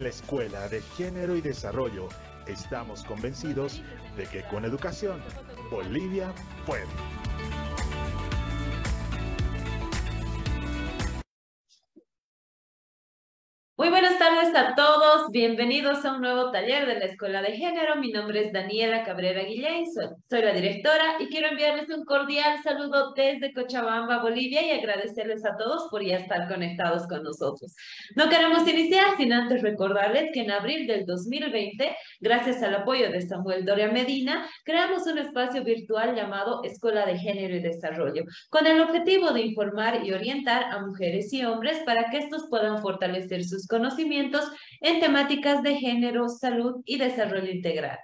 La Escuela de Género y Desarrollo estamos convencidos de que con educación Bolivia puede. Muy buenas tardes a todos, bienvenidos a un nuevo taller de la Escuela de Género. Mi nombre es Daniela Cabrera Guillén, soy, la directora y quiero enviarles un cordial saludo desde Cochabamba, Bolivia y agradecerles a todos por ya estar conectados con nosotros. No queremos iniciar sin antes recordarles que en abril del 2020, gracias al apoyo de Samuel Doria Medina, creamos un espacio virtual llamado Escuela de Género y Desarrollo, con el objetivo de informar y orientar a mujeres y hombres para que estos puedan fortalecer sus conocimientos en temáticas de género, salud y desarrollo integral.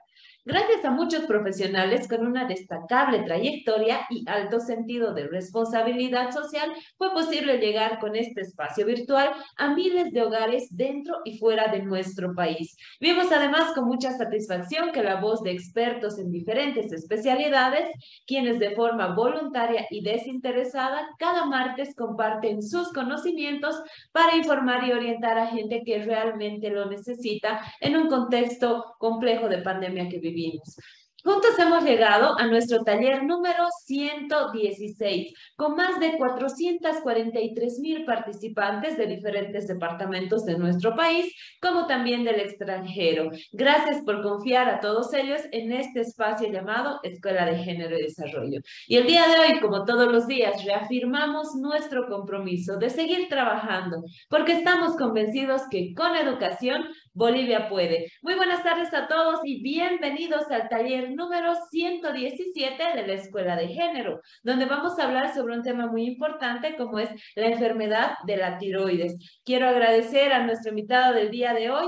Gracias a muchos profesionales con una destacable trayectoria y alto sentido de responsabilidad social, fue posible llegar con este espacio virtual a miles de hogares dentro y fuera de nuestro país. Vimos además con mucha satisfacción que la voz de expertos en diferentes especialidades, quienes de forma voluntaria y desinteresada cada martes comparten sus conocimientos para informar y orientar a gente que realmente lo necesita en un contexto complejo de pandemia que vivimos vivimos. Juntos hemos llegado a nuestro taller número 116, con más de 443 mil participantes de diferentes departamentos de nuestro país, como también del extranjero. Gracias por confiar a todos ellos en este espacio llamado Escuela de Género y Desarrollo. Y el día de hoy, como todos los días, reafirmamos nuestro compromiso de seguir trabajando, porque estamos convencidos que con educación Bolivia puede. Muy buenas tardes a todos y bienvenidos al taller número 117 de la Escuela de Género, donde vamos a hablar sobre un tema muy importante como es la enfermedad de la tiroides. Quiero agradecer a nuestro invitado del día de hoy,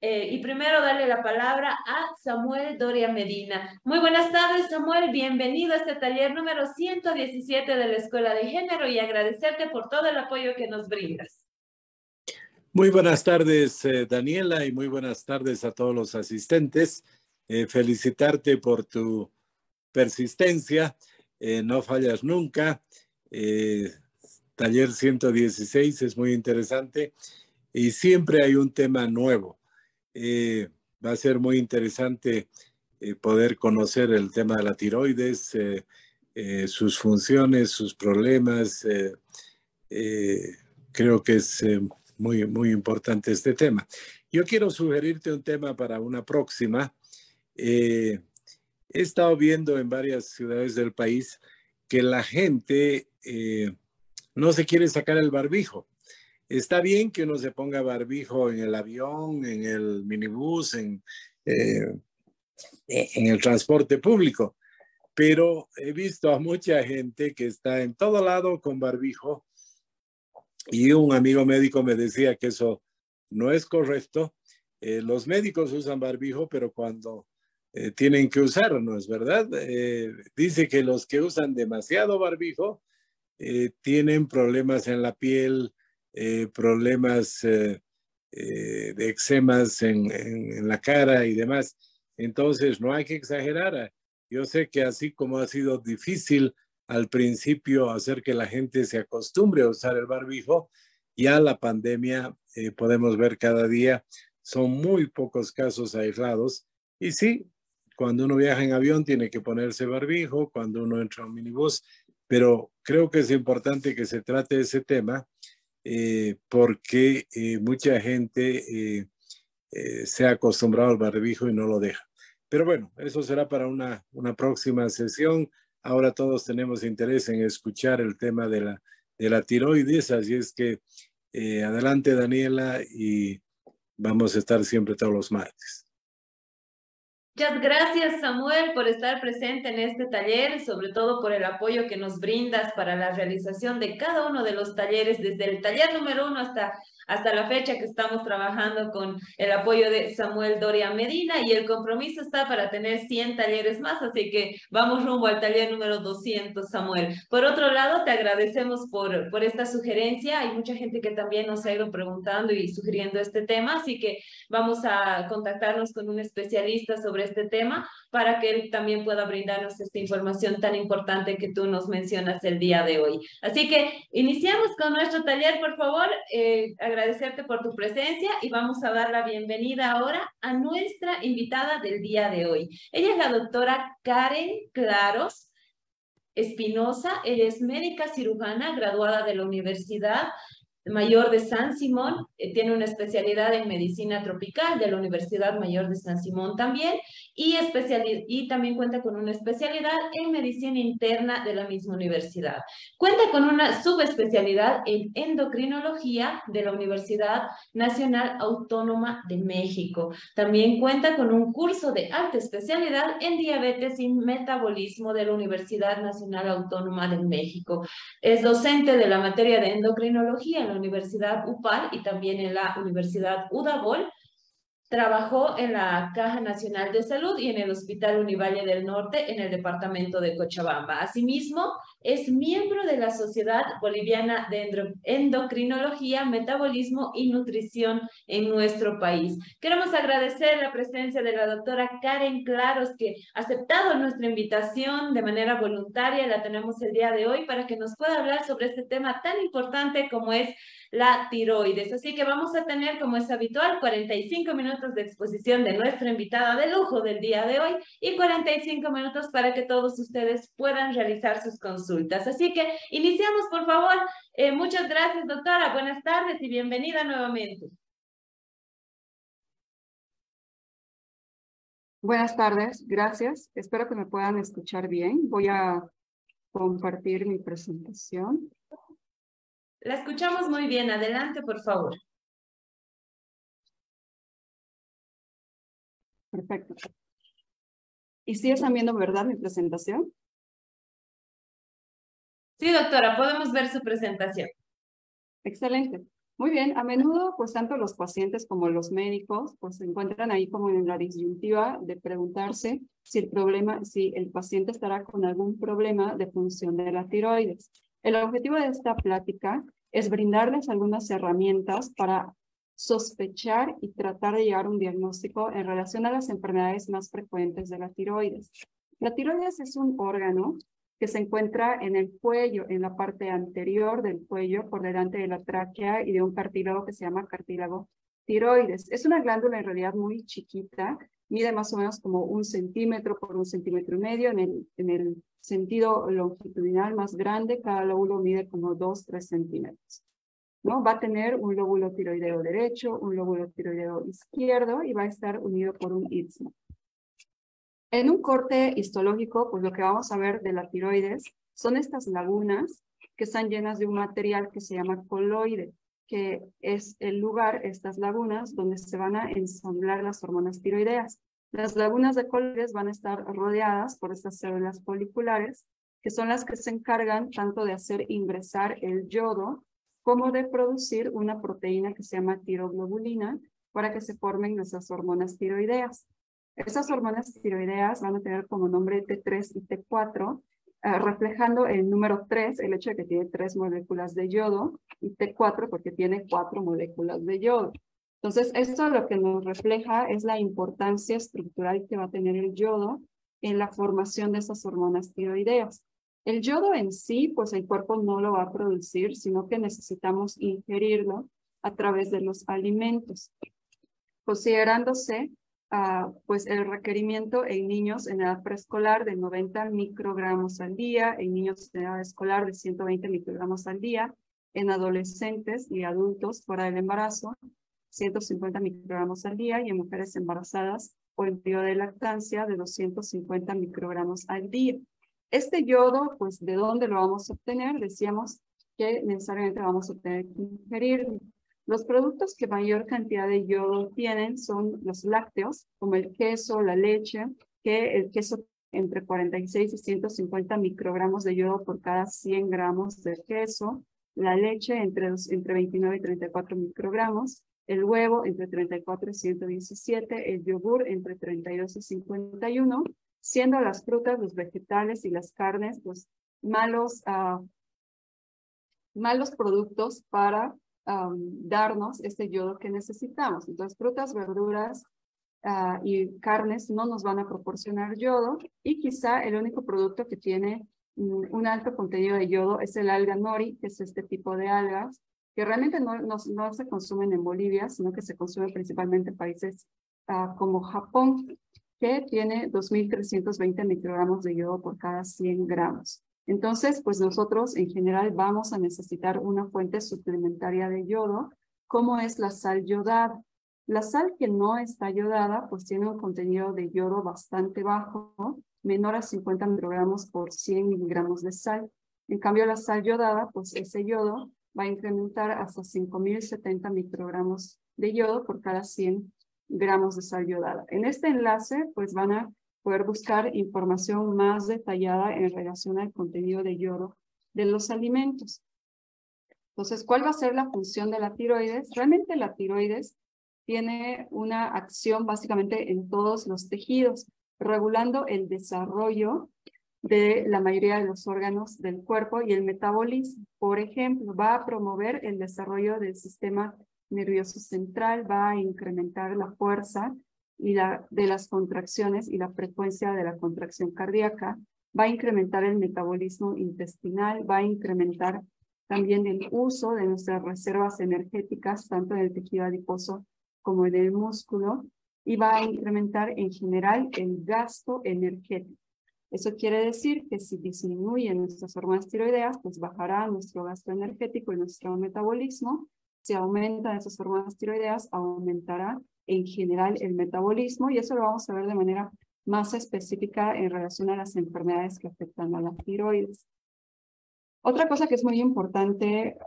eh, y primero darle la palabra a Samuel Doria Medina. Muy buenas tardes, Samuel. Bienvenido a este taller número 117 de la Escuela de Género y agradecerte por todo el apoyo que nos brindas. Muy buenas tardes, eh, Daniela, y muy buenas tardes a todos los asistentes. Eh, felicitarte por tu persistencia, eh, no fallas nunca. Eh, taller 116 es muy interesante y siempre hay un tema nuevo. va a ser muy interesante poder conocer el tema de la tiroides, sus funciones, sus problemas. creo que es muy, muy importante este tema. Yo quiero sugerirte un tema para una próxima eh, he estado viendo en varias ciudades del país que la gente eh, no se quiere sacar el barbijo. Está bien que uno se ponga barbijo en el avión, en el minibús, en, eh, en el transporte público, pero he visto a mucha gente que está en todo lado con barbijo y un amigo médico me decía que eso no es correcto. los médicos usan barbijo, pero cuando eh, tienen que usar, ¿no es verdad? Eh, dice que los que usan demasiado barbijo eh, tienen problemas en la piel, problemas de eczemas en, la cara y demás. Entonces, no hay que exagerar. Yo sé que así como ha sido difícil al principio hacer que la gente se acostumbre a usar el barbijo, ya la pandemia podemos ver cada día, son muy pocos casos aislados. Y sí, cuando uno viaja en avión tiene que ponerse barbijo, cuando uno entra a un minibús, pero creo que es importante que se trate ese tema eh, porque eh, mucha gente eh, se ha acostumbrado al barbijo y no lo deja. Pero bueno, eso será para una, una próxima sesión. Ahora todos tenemos interés en escuchar el tema de la, de la tiroides, así es que adelante Daniela y vamos a estar siempre todos los martes. Muchas gracias, Samuel, por estar presente en este taller, sobre todo por el apoyo que nos brindas para la realización de cada uno de los talleres, desde el taller número uno hasta hasta la fecha que estamos trabajando con el apoyo de Samuel Doria Medina y el compromiso está para tener 100 talleres más, así que vamos rumbo al taller número 200, Samuel. Por otro lado, te agradecemos por, por esta sugerencia. Hay mucha gente que también nos ha ido preguntando y sugiriendo este tema, así que vamos a contactarnos con un especialista sobre este tema para que él también pueda brindarnos esta información tan importante que tú nos mencionas el día de hoy. Así que iniciamos con nuestro taller, por favor. Eh, agradecerte por tu presencia y vamos a dar la bienvenida ahora a nuestra invitada del día de hoy. Ella es la doctora Karen Claros Espinosa. Ella es médica cirujana graduada de la Universidad Mayor de San Simón, eh, tiene una especialidad en medicina tropical de la Universidad Mayor de San Simón también, y, también cuenta con una especialidad en medicina interna de la misma universidad. Cuenta con una subespecialidad en endocrinología de la Universidad Nacional Autónoma de México. También cuenta con un curso de alta especialidad en diabetes y metabolismo de la Universidad Nacional Autónoma de México. Es docente de la materia de endocrinología en la Universidad UPAL y también en la Universidad UDABOL Trabajó en la Caja Nacional de Salud y en el Hospital Univalle del Norte en el departamento de Cochabamba. Asimismo, es miembro de la Sociedad Boliviana de Endocrinología, Metabolismo y Nutrición en nuestro país. Queremos agradecer la presencia de la doctora Karen Claros, que ha aceptado nuestra invitación de manera voluntaria. La tenemos el día de hoy para que nos pueda hablar sobre este tema tan importante como es la tiroides. Así que vamos a tener, como es habitual, 45 minutos de exposición de nuestra invitada de lujo del día de hoy y 45 minutos para que todos ustedes puedan realizar sus consultas. Así que iniciamos, por favor. Eh, muchas gracias, doctora. Buenas tardes y bienvenida nuevamente. Buenas tardes, gracias. Espero que me puedan escuchar bien. Voy a compartir mi presentación. La escuchamos muy bien. Adelante, por favor. Perfecto. ¿Y si están viendo, verdad, mi presentación? Sí, doctora, podemos ver su presentación. Excelente. Muy bien, a menudo, pues tanto los pacientes como los médicos, pues se encuentran ahí como en la disyuntiva de preguntarse si el problema, si el paciente estará con algún problema de función de la tiroides. El objetivo de esta plática es brindarles algunas herramientas para sospechar y tratar de llegar a un diagnóstico en relación a las enfermedades más frecuentes de la tiroides. La tiroides es un órgano que se encuentra en el cuello, en la parte anterior del cuello, por delante de la tráquea y de un cartílago que se llama cartílago tiroides. Es una glándula en realidad muy chiquita, mide más o menos como un centímetro por un centímetro y medio en el, en el sentido longitudinal más grande, cada lóbulo mide como 2, 3 centímetros. ¿no? Va a tener un lóbulo tiroideo derecho, un lóbulo tiroideo izquierdo y va a estar unido por un istmo. En un corte histológico, pues lo que vamos a ver de la tiroides son estas lagunas que están llenas de un material que se llama coloide, que es el lugar, estas lagunas, donde se van a ensamblar las hormonas tiroideas. Las lagunas de coloides van a estar rodeadas por estas células foliculares, que son las que se encargan tanto de hacer ingresar el yodo como de producir una proteína que se llama tiroglobulina para que se formen esas hormonas tiroideas. Esas hormonas tiroideas van a tener como nombre T3 y T4, eh, reflejando el número 3, el hecho de que tiene tres moléculas de yodo, y T4 porque tiene cuatro moléculas de yodo. Entonces, esto lo que nos refleja es la importancia estructural que va a tener el yodo en la formación de esas hormonas tiroideas. El yodo en sí, pues el cuerpo no lo va a producir, sino que necesitamos ingerirlo a través de los alimentos, considerándose uh, pues el requerimiento en niños en edad preescolar de 90 microgramos al día, en niños en edad escolar de 120 microgramos al día, en adolescentes y adultos fuera del embarazo 150 microgramos al día y en mujeres embarazadas o en periodo de lactancia de 250 microgramos al día. Este yodo, pues, ¿de dónde lo vamos a obtener? Decíamos que necesariamente vamos a tener que ingerir. Los productos que mayor cantidad de yodo tienen son los lácteos, como el queso, la leche, que el queso entre 46 y 150 microgramos de yodo por cada 100 gramos de queso, la leche entre, entre 29 y 34 microgramos, el huevo entre 34 y 117, el yogur entre 32 y 51, siendo las frutas, los vegetales y las carnes pues malos, uh, malos productos para darnos este yodo que necesitamos. Entonces, frutas, verduras uh, y carnes no nos van a proporcionar yodo y quizá el único producto que tiene un alto contenido de yodo es el alga nori, que es este tipo de algas, que realmente no, no, se consumen en Bolivia, sino que se consumen principalmente en países uh, como Japón, que tiene 2.320 microgramos de yodo por cada 100 gramos. Entonces, pues nosotros en general vamos a necesitar una fuente suplementaria de yodo, como es la sal yodada. La sal que no está yodada, pues tiene un contenido de yodo bastante bajo, menor a 50 microgramos por 100 miligramos de sal. En cambio, la sal yodada, pues ese yodo va a incrementar hasta 5.070 microgramos de yodo por cada 100 gramos de sal yodada. En este enlace, pues van a poder buscar información más detallada en relación al contenido de yodo de los alimentos. Entonces, ¿cuál va a ser la función de la tiroides? Realmente la tiroides tiene una acción básicamente en todos los tejidos, regulando el desarrollo de la mayoría de los órganos del cuerpo y el metabolismo. Por ejemplo, va a promover el desarrollo del sistema nervioso central, va a incrementar la fuerza y la, de las contracciones y la frecuencia de la contracción cardíaca, va a incrementar el metabolismo intestinal, va a incrementar también el uso de nuestras reservas energéticas, tanto en el tejido adiposo como en el músculo, y va a incrementar en general el gasto energético. Eso quiere decir que si disminuyen nuestras hormonas tiroideas, pues bajará nuestro gasto energético y nuestro metabolismo. Si aumentan esas hormonas tiroideas, aumentará en general el metabolismo y eso lo vamos a ver de manera más específica en relación a las enfermedades que afectan a la tiroides. Otra cosa que es muy importante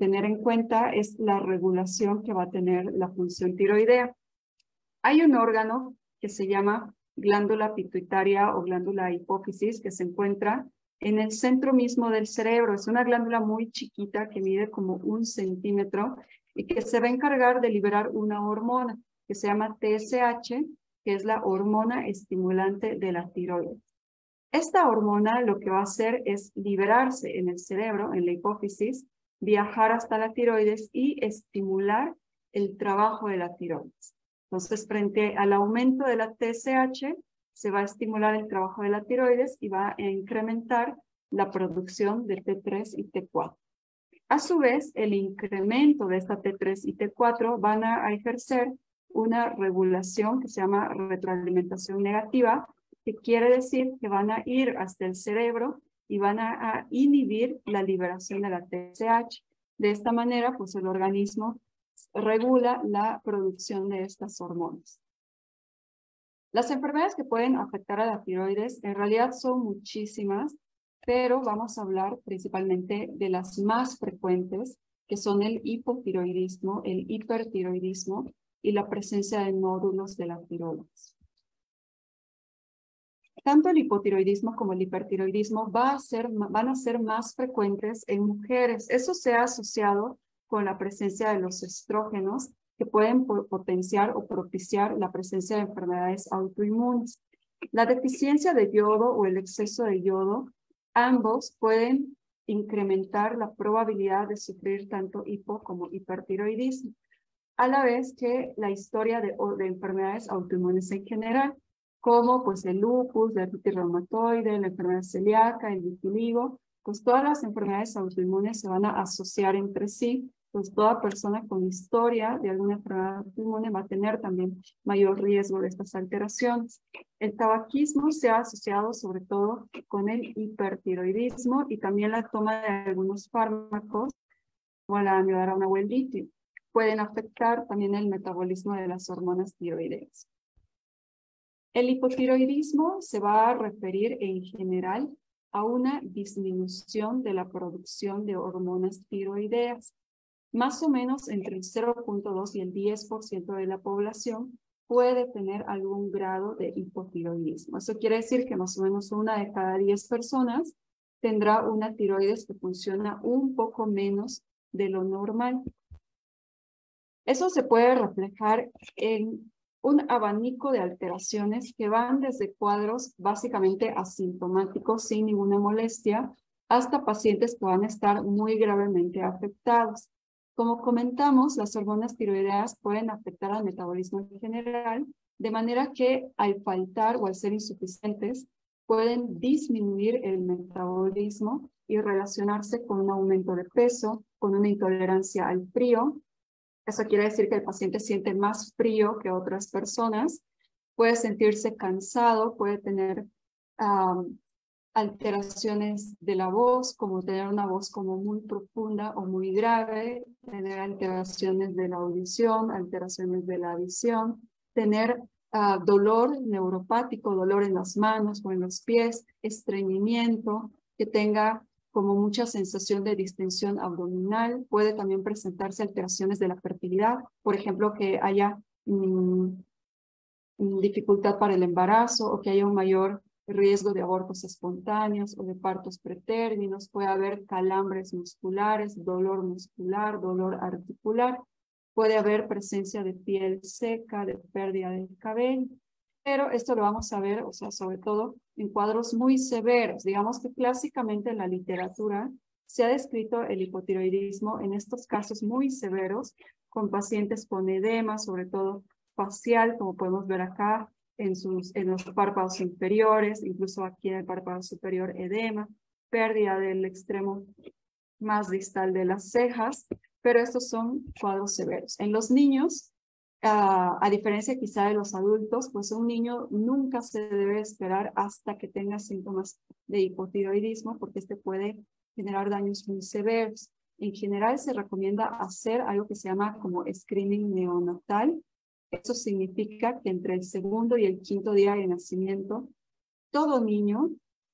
tener en cuenta es la regulación que va a tener la función tiroidea. Hay un órgano que se llama glándula pituitaria o glándula hipófisis que se encuentra en el centro mismo del cerebro. Es una glándula muy chiquita que mide como un centímetro y que se va a encargar de liberar una hormona que se llama TSH, que es la hormona estimulante de la tiroides. Esta hormona lo que va a hacer es liberarse en el cerebro, en la hipófisis, viajar hasta la tiroides y estimular el trabajo de la tiroides. Entonces, frente al aumento de la TSH, se va a estimular el trabajo de la tiroides y va a incrementar la producción de T3 y T4. A su vez, el incremento de esta T3 y T4 van a ejercer una regulación que se llama retroalimentación negativa, que quiere decir que van a ir hasta el cerebro y van a, inhibir la liberación de la TSH. De esta manera, pues el organismo regula la producción de estas hormonas. Las enfermedades que pueden afectar a la tiroides en realidad son muchísimas, pero vamos a hablar principalmente de las más frecuentes, que son el hipotiroidismo, el hipertiroidismo y la presencia de nódulos de la tiroides. Tanto el hipotiroidismo como el hipertiroidismo va a ser, van a ser más frecuentes en mujeres. Eso se ha asociado con la presencia de los estrógenos que pueden potenciar o propiciar la presencia de enfermedades autoinmunes. La deficiencia de yodo o el exceso de yodo, ambos pueden incrementar la probabilidad de sufrir tanto hipo como hipertiroidismo, a la vez que la historia de, de enfermedades autoinmunes en general, como pues el lupus, la artritis reumatoide, la enfermedad celíaca, el vitiligo, pues todas las enfermedades autoinmunes se van a asociar entre sí pues toda persona con historia de alguna enfermedad autoinmune va a tener también mayor riesgo de estas alteraciones. El tabaquismo se ha asociado sobre todo con el hipertiroidismo y también la toma de algunos fármacos como la amiodarona o el litio. Pueden afectar también el metabolismo de las hormonas tiroideas. El hipotiroidismo se va a referir en general a una disminución de la producción de hormonas tiroideas más o menos entre el 0.2 y el 10% de la población puede tener algún grado de hipotiroidismo. Eso quiere decir que más o menos una de cada 10 personas tendrá una tiroides que funciona un poco menos de lo normal. Eso se puede reflejar en un abanico de alteraciones que van desde cuadros básicamente asintomáticos sin ninguna molestia hasta pacientes que van a estar muy gravemente afectados. Como comentamos, las hormonas tiroideas pueden afectar al metabolismo en general, de manera que al faltar o al ser insuficientes, pueden disminuir el metabolismo y relacionarse con un aumento de peso, con una intolerancia al frío. Eso quiere decir que el paciente siente más frío que otras personas, puede sentirse cansado, puede tener alteraciones de la voz, como tener una voz como muy profunda o muy grave, tener alteraciones de la audición, alteraciones de la visión, tener ah, dolor neuropático, dolor en las manos o en los pies, estreñimiento, que tenga como mucha sensación de distensión abdominal, puede también presentarse alteraciones de la fertilidad, por ejemplo, que haya mm, dificultad para el embarazo o que haya un mayor riesgo de abortos espontáneos o de partos pretérminos, puede haber calambres musculares, dolor muscular, dolor articular, puede haber presencia de piel seca, de pérdida de cabello, pero esto lo vamos a ver, o sea, sobre todo en cuadros muy severos. Digamos que clásicamente en la literatura se ha descrito el hipotiroidismo en estos casos muy severos, con pacientes con edema, sobre todo facial, como podemos ver acá, en, sus, en los párpados inferiores, incluso aquí en el párpado superior edema, pérdida del extremo más distal de las cejas, pero estos son cuadros severos. En los niños, a diferencia quizá de los adultos, pues un niño nunca se debe esperar hasta que tenga síntomas de hipotiroidismo, porque este puede generar daños muy severos. En general se recomienda hacer algo que se llama como screening neonatal, eso significa que entre el segundo y el quinto día de nacimiento, todo niño,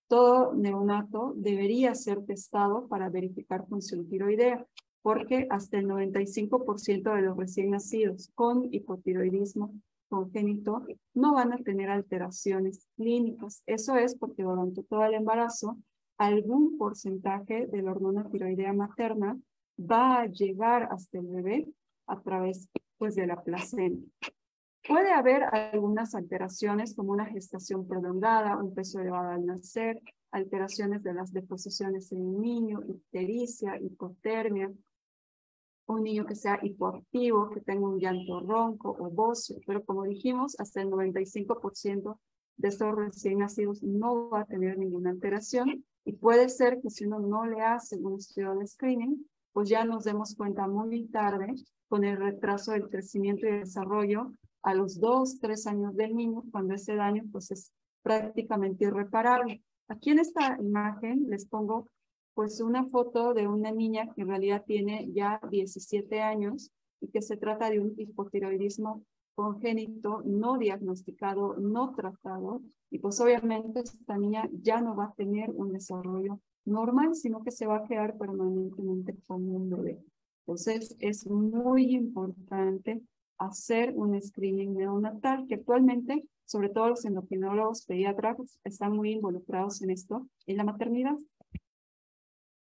todo neonato debería ser testado para verificar función tiroidea, porque hasta el 95% de los recién nacidos con hipotiroidismo congénito no van a tener alteraciones clínicas. Eso es porque durante todo el embarazo, algún porcentaje de la hormona tiroidea materna va a llegar hasta el bebé a través pues, de la placenta. Puede haber algunas alteraciones como una gestación prolongada, un peso elevado al nacer, alteraciones de las deposiciones en el niño, ictericia, hipotermia, un niño que sea hipoactivo, que tenga un llanto ronco o bocio, pero como dijimos, hasta el 95% de estos recién nacidos no va a tener ninguna alteración y puede ser que si uno no le hace un estudio de screening, pues ya nos demos cuenta muy tarde con el retraso del crecimiento y desarrollo a los dos, tres años del niño, cuando ese daño pues es prácticamente irreparable. Aquí en esta imagen les pongo pues una foto de una niña que en realidad tiene ya 17 años y que se trata de un hipotiroidismo congénito no diagnosticado, no tratado, y pues obviamente esta niña ya no va a tener un desarrollo normal, sino que se va a quedar permanentemente como un bebé. Entonces, es muy importante hacer un screening neonatal, que actualmente, sobre todo los endocrinólogos pediatras, están muy involucrados en esto, en la maternidad.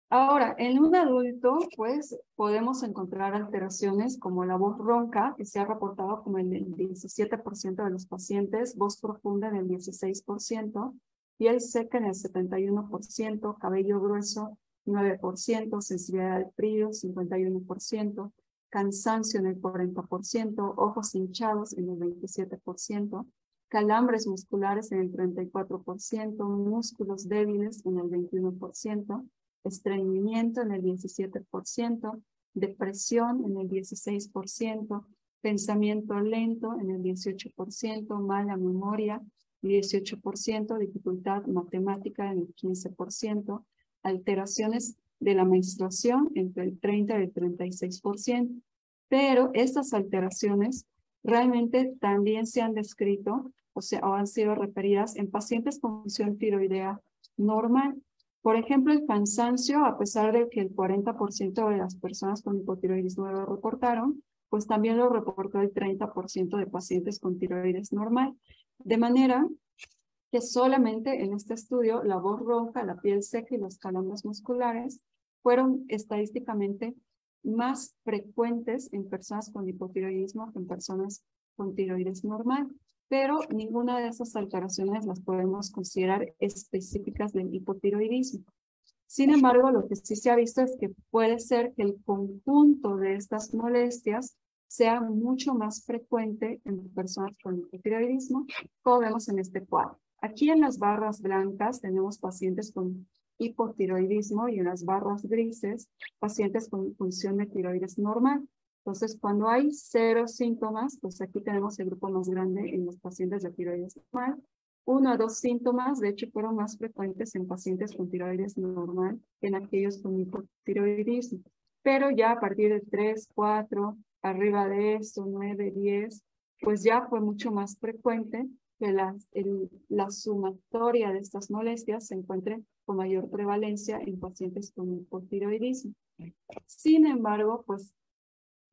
Ahora, en un adulto, pues, podemos encontrar alteraciones como la voz ronca, que se ha reportado como en el 17% de los pacientes, voz profunda en el 16%, piel seca en el 71%, cabello grueso 9%, sensibilidad al frío 51%, cansancio en el 40%, ojos hinchados en el 27%, calambres musculares en el 34%, músculos débiles en el 21%, estreñimiento en el 17%, depresión en el 16%, pensamiento lento en el 18%, mala memoria 18%, dificultad matemática en el 15%, alteraciones de la menstruación entre el 30 y el 36%, pero estas alteraciones realmente también se han descrito o, sea, o han sido referidas en pacientes con función tiroidea normal. Por ejemplo, el cansancio, a pesar de que el 40% de las personas con hipotiroidismo lo reportaron, pues también lo reportó el 30% de pacientes con tiroides normal. De manera que solamente en este estudio la voz ronca, la piel seca y los calambres musculares fueron estadísticamente más frecuentes en personas con hipotiroidismo que en personas con tiroides normal, pero ninguna de esas alteraciones las podemos considerar específicas del hipotiroidismo. Sin embargo, lo que sí se ha visto es que puede ser que el conjunto de estas molestias sea mucho más frecuente en personas con hipotiroidismo, como vemos en este cuadro. Aquí en las barras blancas tenemos pacientes con hipotiroidismo y en las barras grises, pacientes con función de tiroides normal. Entonces, cuando hay cero síntomas, pues aquí tenemos el grupo más grande en los pacientes de tiroides normal. Uno a dos síntomas, de hecho, fueron más frecuentes en pacientes con tiroides normal que en aquellos con hipotiroidismo. Pero ya a partir de tres, cuatro, arriba de esto, nueve, diez, pues ya fue mucho más frecuente que la, la sumatoria de estas molestias se encuentre con mayor prevalencia en pacientes con hipotiroidismo. Sin embargo, pues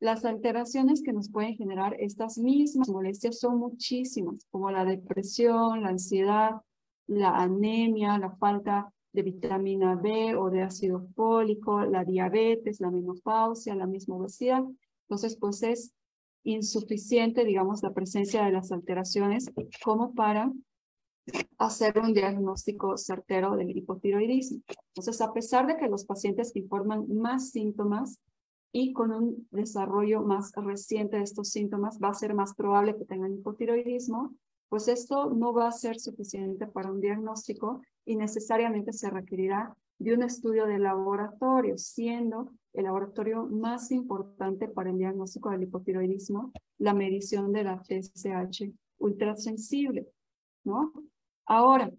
las alteraciones que nos pueden generar estas mismas molestias son muchísimas, como la depresión, la ansiedad, la anemia, la falta de vitamina B o de ácido fólico, la diabetes, la menopausia, la misma obesidad. Entonces, pues es insuficiente, digamos, la presencia de las alteraciones como para hacer un diagnóstico certero del hipotiroidismo. Entonces, a pesar de que los pacientes informan más síntomas y con un desarrollo más reciente de estos síntomas, va a ser más probable que tengan hipotiroidismo, pues esto no va a ser suficiente para un diagnóstico y necesariamente se requerirá de un estudio de laboratorio, siendo el laboratorio más importante para el diagnóstico del hipotiroidismo la medición de la TSH ultrasensible, ¿no? Ahora,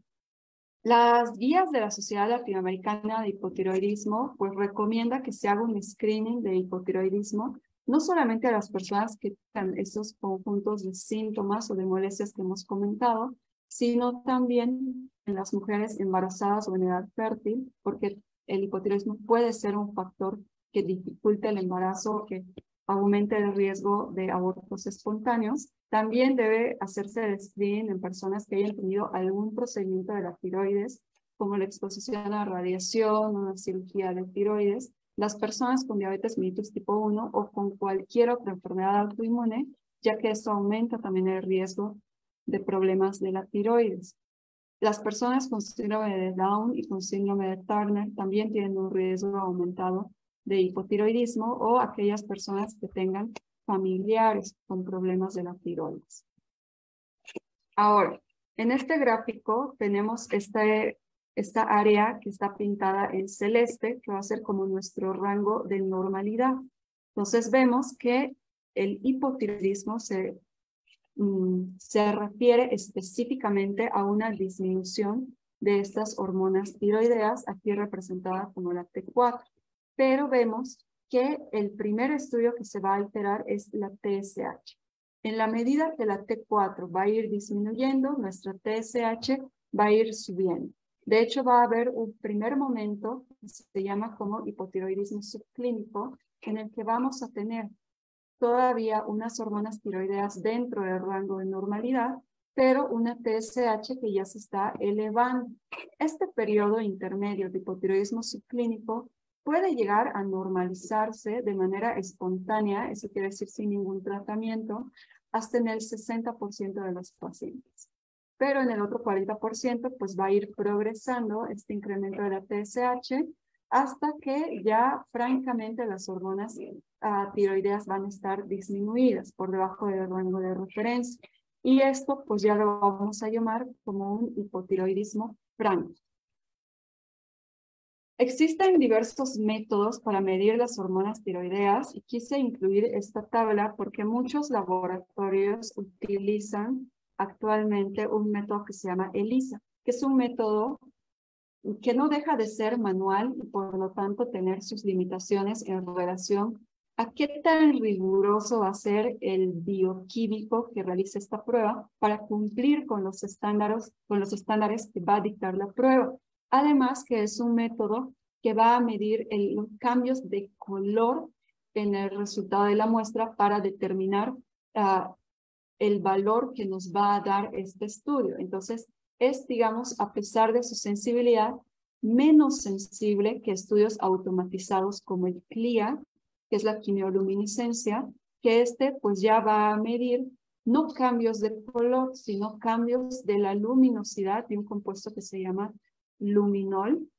las guías de la Sociedad Latinoamericana de Hipotiroidismo pues recomienda que se haga un screening de hipotiroidismo no solamente a las personas que tengan esos conjuntos de síntomas o de molestias que hemos comentado, sino también en las mujeres embarazadas o en edad fértil, porque el hipotiroidismo puede ser un factor que dificulte el embarazo, que aumente el riesgo de abortos espontáneos. También debe hacerse el screening en personas que hayan tenido algún procedimiento de la tiroides, como la exposición a radiación, una cirugía de tiroides, las personas con diabetes mellitus tipo 1 o con cualquier otra enfermedad autoinmune, ya que esto aumenta también el riesgo de problemas de la tiroides. Las personas con síndrome de Down y con síndrome de Turner también tienen un riesgo aumentado de hipotiroidismo o aquellas personas que tengan familiares con problemas de la tiroides. Ahora, en este gráfico tenemos este, esta área que está pintada en celeste, que va a ser como nuestro rango de normalidad. Entonces vemos que el hipotiroidismo se, mm, se refiere específicamente a una disminución de estas hormonas tiroideas, aquí representada como la T4 pero vemos que el primer estudio que se va a alterar es la TSH. En la medida que la T4 va a ir disminuyendo, nuestra TSH va a ir subiendo. De hecho, va a haber un primer momento se llama como hipotiroidismo subclínico, en el que vamos a tener todavía unas hormonas tiroideas dentro del rango de normalidad, pero una TSH que ya se está elevando. Este periodo intermedio de hipotiroidismo subclínico puede llegar a normalizarse de manera espontánea, eso quiere decir sin ningún tratamiento, hasta en el 60% de los pacientes. Pero en el otro 40% pues va a ir progresando este incremento de la TSH hasta que ya francamente las hormonas uh, tiroideas van a estar disminuidas por debajo del rango de referencia. Y esto pues ya lo vamos a llamar como un hipotiroidismo franco. Existen diversos métodos para medir las hormonas tiroideas y quise incluir esta tabla porque muchos laboratorios utilizan actualmente un método que se llama ELISA, que es un método que no deja de ser manual y por lo tanto tener sus limitaciones en relación a qué tan riguroso va a ser el bioquímico que realiza esta prueba para cumplir con los estándares, con los estándares que va a dictar la prueba. Además que es un método que va a medir los cambios de color en el resultado de la muestra para determinar ah, el valor que nos va a dar este estudio. Entonces, es, digamos, a pesar de su sensibilidad, menos sensible que estudios automatizados como el CLIA, que es la quimioluminiscencia, que este pues ya va a medir no cambios de color, sino cambios de la luminosidad de un compuesto que se llama luminol,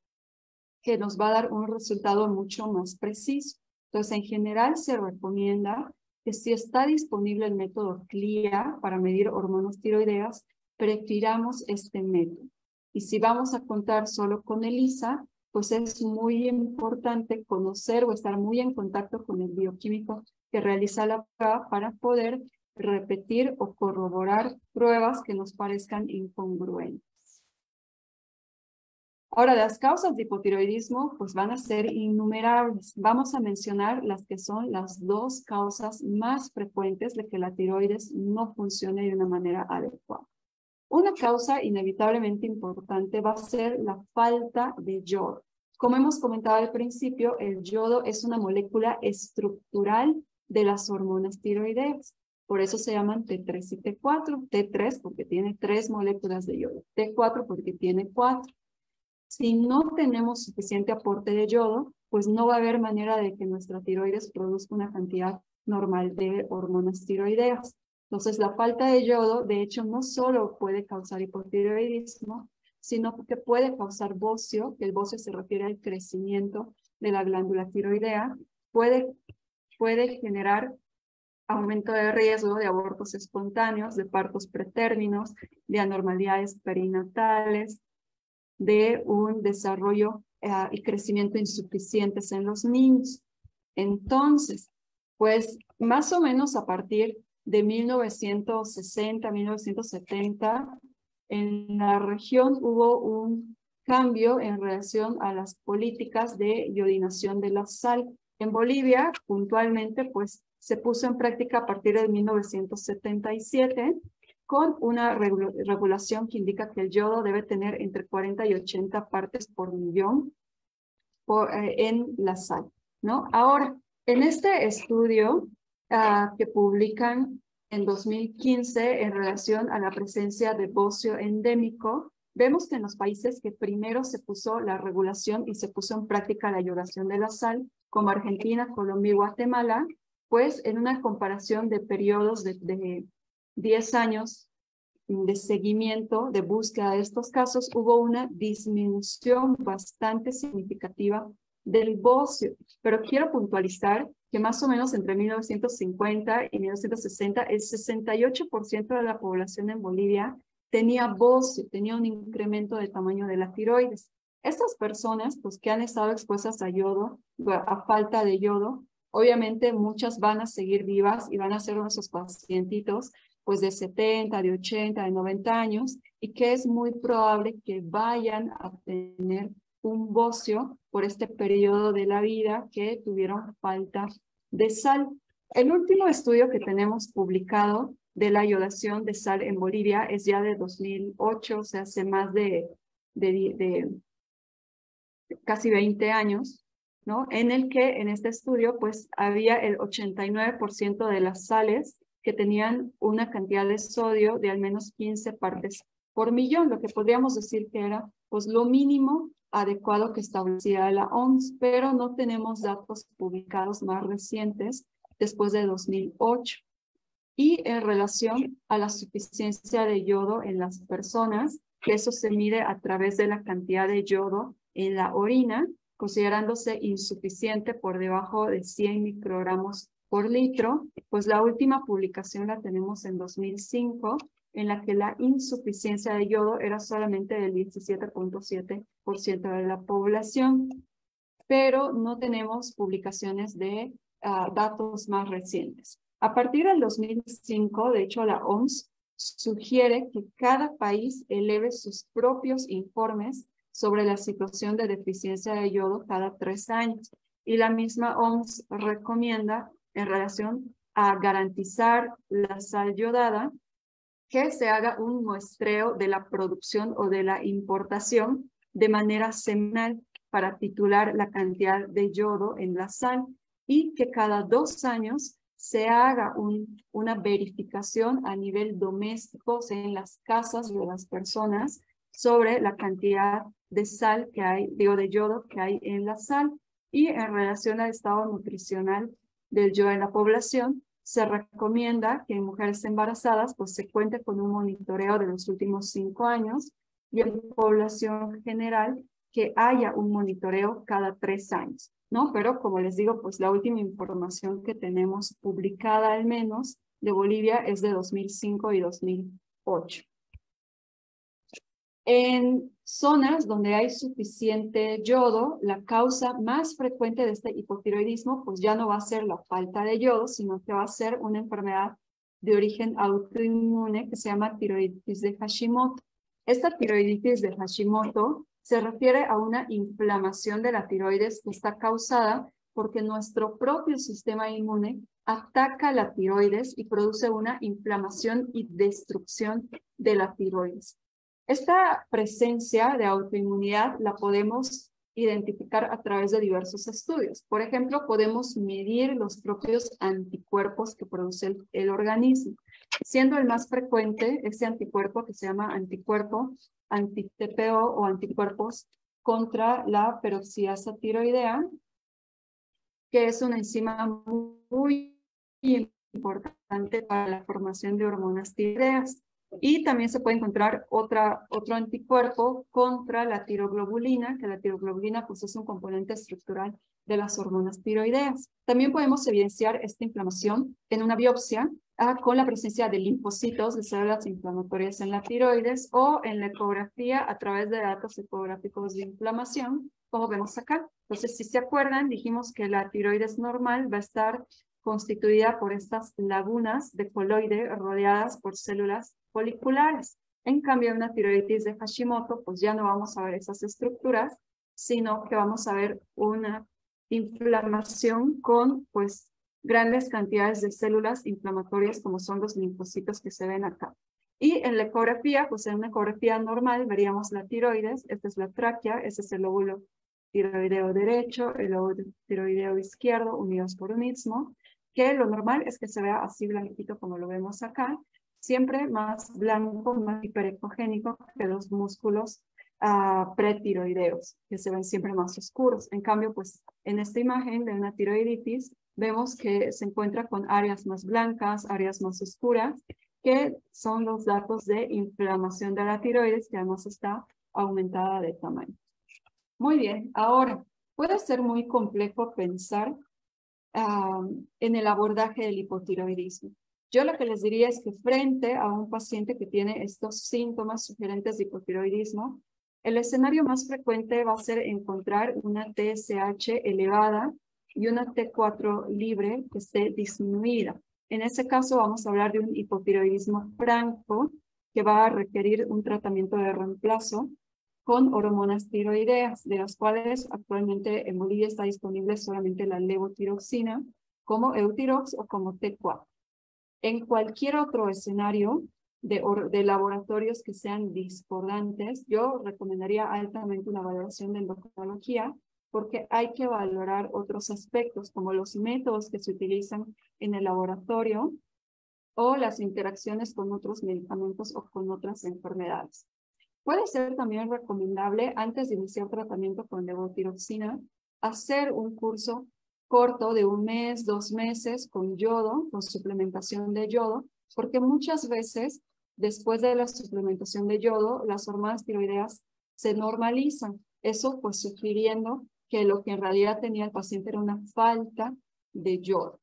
que nos va a dar un resultado mucho más preciso. Entonces, en general se recomienda que si está disponible el método CLIA para medir hormonas tiroideas, prefiramos este método. Y si vamos a contar solo con ELISA, pues es muy importante conocer o estar muy en contacto con el bioquímico que realiza la prueba para poder repetir o corroborar pruebas que nos parezcan incongruentes. Ahora, las causas de hipotiroidismo pues van a ser innumerables. Vamos a mencionar las que son las dos causas más frecuentes de que la tiroides no funcione de una manera adecuada. Una causa inevitablemente importante va a ser la falta de yodo. Como hemos comentado al principio, el yodo es una molécula estructural de las hormonas tiroideas. Por eso se llaman T3 y T4. T3 porque tiene tres moléculas de yodo. T4 porque tiene cuatro. Si no tenemos suficiente aporte de yodo, pues no va a haber manera de que nuestra tiroides produzca una cantidad normal de hormonas tiroideas. Entonces, la falta de yodo, de hecho, no solo puede causar hipotiroidismo, sino que puede causar bocio, que el bocio se refiere al crecimiento de la glándula tiroidea, puede, puede generar aumento de riesgo de abortos espontáneos, de partos pretérminos, de anormalidades perinatales, de un desarrollo eh, y crecimiento insuficientes en los niños. Entonces, pues más o menos a partir de 1960, 1970, en la región hubo un cambio en relación a las políticas de iodinación de la sal. En Bolivia, puntualmente, pues se puso en práctica a partir de 1977 con una regulación que indica que el yodo debe tener entre 40 y 80 partes por millón eh, en la sal, ¿no? Ahora, en este estudio ah, que publican en 2015 en relación a la presencia de bocio endémico, vemos que en los países que primero se puso la regulación y se puso en práctica la yodación de la sal, como Argentina, Colombia y Guatemala, pues en una comparación de periodos de, de 10 años de seguimiento, de búsqueda de estos casos, hubo una disminución bastante significativa del bocio. Pero quiero puntualizar que más o menos entre 1950 y 1960, el 68% de la población en Bolivia tenía bocio, tenía un incremento de tamaño de la tiroides. Estas personas, pues que han estado expuestas a yodo, a falta de yodo, obviamente muchas van a seguir vivas y van a ser nuestros pacientitos pues de 70, de 80, de 90 años y que es muy probable que vayan a tener un bocio por este periodo de la vida que tuvieron falta de sal. El último estudio que tenemos publicado de la iodación de sal en Bolivia es ya de 2008, o sea, hace más de, de, de casi 20 años, ¿no? En el que en este estudio pues había el 89% de las sales que tenían una cantidad de sodio de al menos 15 partes por millón, lo que podríamos decir que era pues lo mínimo adecuado que establecía la OMS, pero no tenemos datos publicados más recientes después de 2008. Y en relación a la suficiencia de yodo en las personas, eso se mide a través de la cantidad de yodo en la orina, considerándose insuficiente por debajo de 100 microgramos por litro, pues la última publicación la tenemos en 2005, en la que la insuficiencia de yodo era solamente del 17.7% de la población, pero no tenemos publicaciones de ah, datos más recientes. A partir del 2005, de hecho, la OMS sugiere que cada país eleve sus propios informes sobre la situación de deficiencia de yodo cada tres años. Y la misma OMS recomienda en relación a garantizar la sal yodada, que se haga un muestreo de la producción o de la importación de manera semanal para titular la cantidad de yodo en la sal y que cada dos años se haga una verificación a nivel doméstico en las casas de las personas sobre la cantidad de sal que hay, digo, de yodo que hay en la sal y en relación al estado nutricional del yo en la población, se recomienda que en mujeres embarazadas pues se cuente con un monitoreo de los últimos cinco años y en población general que haya un monitoreo cada tres años, ¿no? Pero como les digo, pues la última información que tenemos publicada al menos de Bolivia es de 2005 y 2008. En zonas donde hay suficiente yodo, la causa más frecuente de este hipotiroidismo pues ya no va a ser la falta de yodo, sino que va a ser una enfermedad de origen autoinmune que se llama tiroiditis de Hashimoto. Esta tiroiditis de Hashimoto se refiere a una inflamación de la tiroides que está causada porque nuestro propio sistema inmune ataca la tiroides y produce una inflamación y destrucción de la tiroides. Esta presencia de autoinmunidad la podemos identificar a través de diversos estudios. Por ejemplo, podemos medir los propios anticuerpos que produce el, organismo, siendo el más frecuente ese anticuerpo que se llama anticuerpo anti-TPO o anticuerpos contra la peroxidasa tiroidea, que es una enzima muy importante para la formación de hormonas tiroideas. Y también se puede encontrar otra, otro anticuerpo contra la tiroglobulina, que la tiroglobulina pues, es un componente estructural de las hormonas tiroideas. También podemos evidenciar esta inflamación en una biopsia ah, con la presencia de linfocitos de células inflamatorias en la tiroides o en la ecografía a través de datos ecográficos de inflamación, como vemos acá. Entonces, si se acuerdan, dijimos que la tiroides normal va a estar constituida por estas lagunas de coloide rodeadas por células foliculares. En cambio, una tiroiditis de Hashimoto, pues ya no vamos a ver esas estructuras, sino que vamos a ver una inflamación con pues grandes cantidades de células inflamatorias como son los linfocitos que se ven acá. Y en la ecografía, pues en una ecografía normal veríamos la tiroides, esta es la tráquea, este es el lóbulo tiroideo derecho, el lóbulo tiroideo izquierdo unidos por un istmo, que lo normal es que se vea así blanquito como lo vemos acá, siempre más blanco, más hiperecogénico que los músculos uh, pretiroideos, que se ven siempre más oscuros. En cambio, pues en esta imagen de una tiroiditis, vemos que se encuentra con áreas más blancas, áreas más oscuras, que son los datos de inflamación de la tiroides, que además está aumentada de tamaño. Muy bien, ahora, puede ser muy complejo pensar en el abordaje del hipotiroidismo. Yo lo que les diría es que frente a un paciente que tiene estos síntomas sugerentes de hipotiroidismo, el escenario más frecuente va a ser encontrar una TSH elevada y una T4 libre que esté disminuida. En ese caso vamos a hablar de un hipotiroidismo franco que va a requerir un tratamiento de reemplazo con hormonas tiroideas, de las cuales actualmente en Bolivia está disponible solamente la levotiroxina como Eutirox o como T4. En cualquier otro escenario de, laboratorios que sean discordantes, yo recomendaría altamente una valoración de endocrinología porque hay que valorar otros aspectos como los métodos que se utilizan en el laboratorio o las interacciones con otros medicamentos o con otras enfermedades. Puede ser también recomendable, antes de iniciar tratamiento con levotiroxina, hacer un curso corto de un mes, dos meses con yodo, con suplementación de yodo, porque muchas veces después de la suplementación de yodo, las hormonas tiroideas se normalizan. Eso pues sugiriendo que lo que en realidad tenía el paciente era una falta de yodo.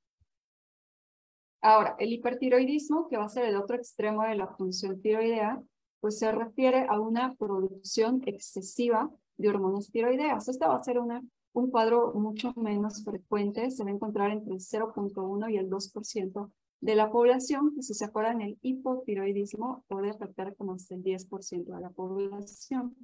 Ahora, el hipertiroidismo, que va a ser el otro extremo de la función tiroidea, pues se refiere a una producción excesiva de hormonas tiroideas. Esta va a ser una, un cuadro mucho menos frecuente, se va a encontrar entre el 0.1 y el 2% de la población, que si se acuerdan, el hipotiroidismo puede afectar como hasta el 10% de la población.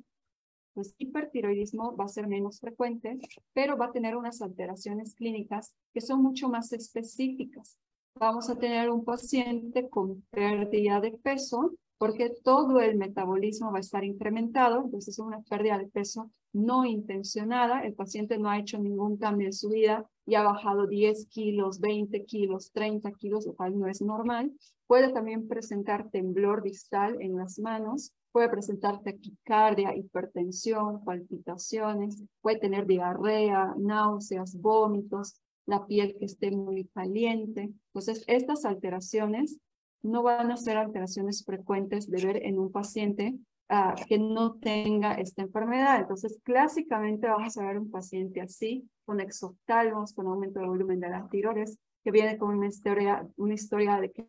Pues hipertiroidismo va a ser menos frecuente, pero va a tener unas alteraciones clínicas que son mucho más específicas. Vamos a tener un paciente con pérdida de peso, porque todo el metabolismo va a estar incrementado, entonces es una pérdida de peso no intencionada, el paciente no ha hecho ningún cambio en su vida y ha bajado 10 kilos, 20 kilos, 30 kilos, lo cual no es normal. Puede también presentar temblor distal en las manos, puede presentar taquicardia, hipertensión, palpitaciones, puede tener diarrea, náuseas, vómitos, la piel que esté muy caliente. Entonces, estas alteraciones no van a ser alteraciones frecuentes de ver en un paciente uh, que no tenga esta enfermedad. Entonces, clásicamente vamos a ver un paciente así, con exoftalmos, con aumento de volumen de las tiroides, que viene con una historia, de que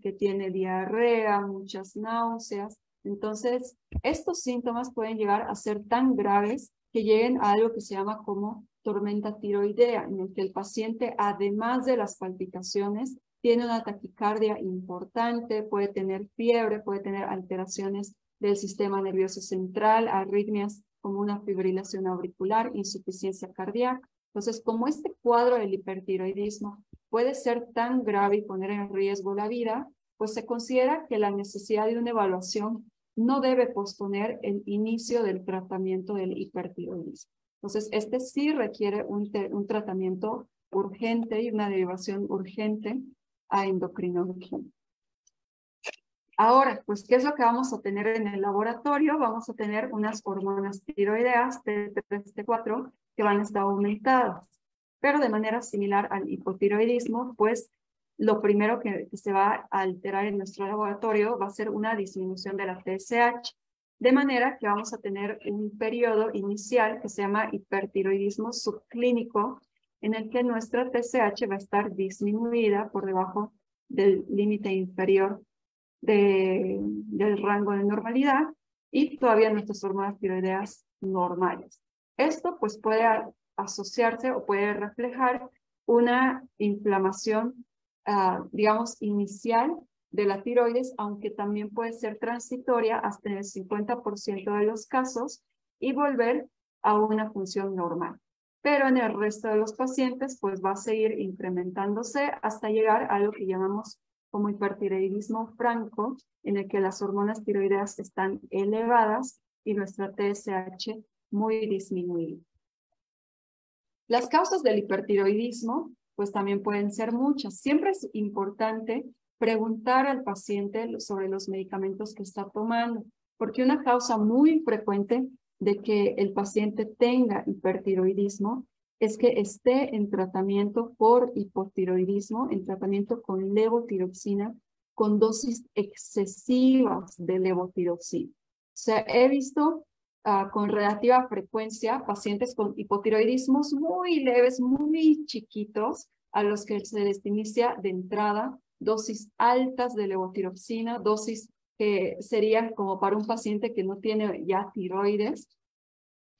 que tiene diarrea, muchas náuseas. Entonces, estos síntomas pueden llegar a ser tan graves que lleguen a algo que se llama como tormenta tiroidea, en el que el paciente, además de las palpitaciones, tiene una taquicardia importante, puede tener fiebre, puede tener alteraciones del sistema nervioso central, arritmias como una fibrilación auricular, insuficiencia cardíaca. Entonces, como este cuadro del hipertiroidismo puede ser tan grave y poner en riesgo la vida, pues se considera que la necesidad de una evaluación no debe posponer el inicio del tratamiento del hipertiroidismo. Entonces, este sí requiere un, un tratamiento urgente y una derivación urgente a endocrinología. Ahora, pues, ¿qué es lo que vamos a tener en el laboratorio? Vamos a tener unas hormonas tiroideas T3, T4 que van a estar aumentadas, pero de manera similar al hipotiroidismo, pues lo primero que, se va a alterar en nuestro laboratorio va a ser una disminución de la TSH, de manera que vamos a tener un periodo inicial que se llama hipertiroidismo subclínico, en el que nuestra TSH va a estar disminuida por debajo del límite inferior de, del rango de normalidad y todavía nuestras hormonas tiroideas normales. Esto pues puede asociarse o puede reflejar una inflamación, ah, digamos, inicial de la tiroides, aunque también puede ser transitoria hasta el 50% de los casos y volver a una función normal. Pero en el resto de los pacientes, pues va a seguir incrementándose hasta llegar a lo que llamamos como hipertiroidismo franco, en el que las hormonas tiroideas están elevadas y nuestra TSH muy disminuida. Las causas del hipertiroidismo, pues también pueden ser muchas. Siempre es importante preguntar al paciente sobre los medicamentos que está tomando, porque una causa muy frecuente de que el paciente tenga hipertiroidismo es que esté en tratamiento por hipotiroidismo, en tratamiento con levotiroxina, con dosis excesivas de levotiroxina. O sea, he visto ah, con relativa frecuencia pacientes con hipotiroidismos muy leves, muy chiquitos, a los que se les inicia de entrada dosis altas de levotiroxina, dosis que serían como para un paciente que no tiene ya tiroides.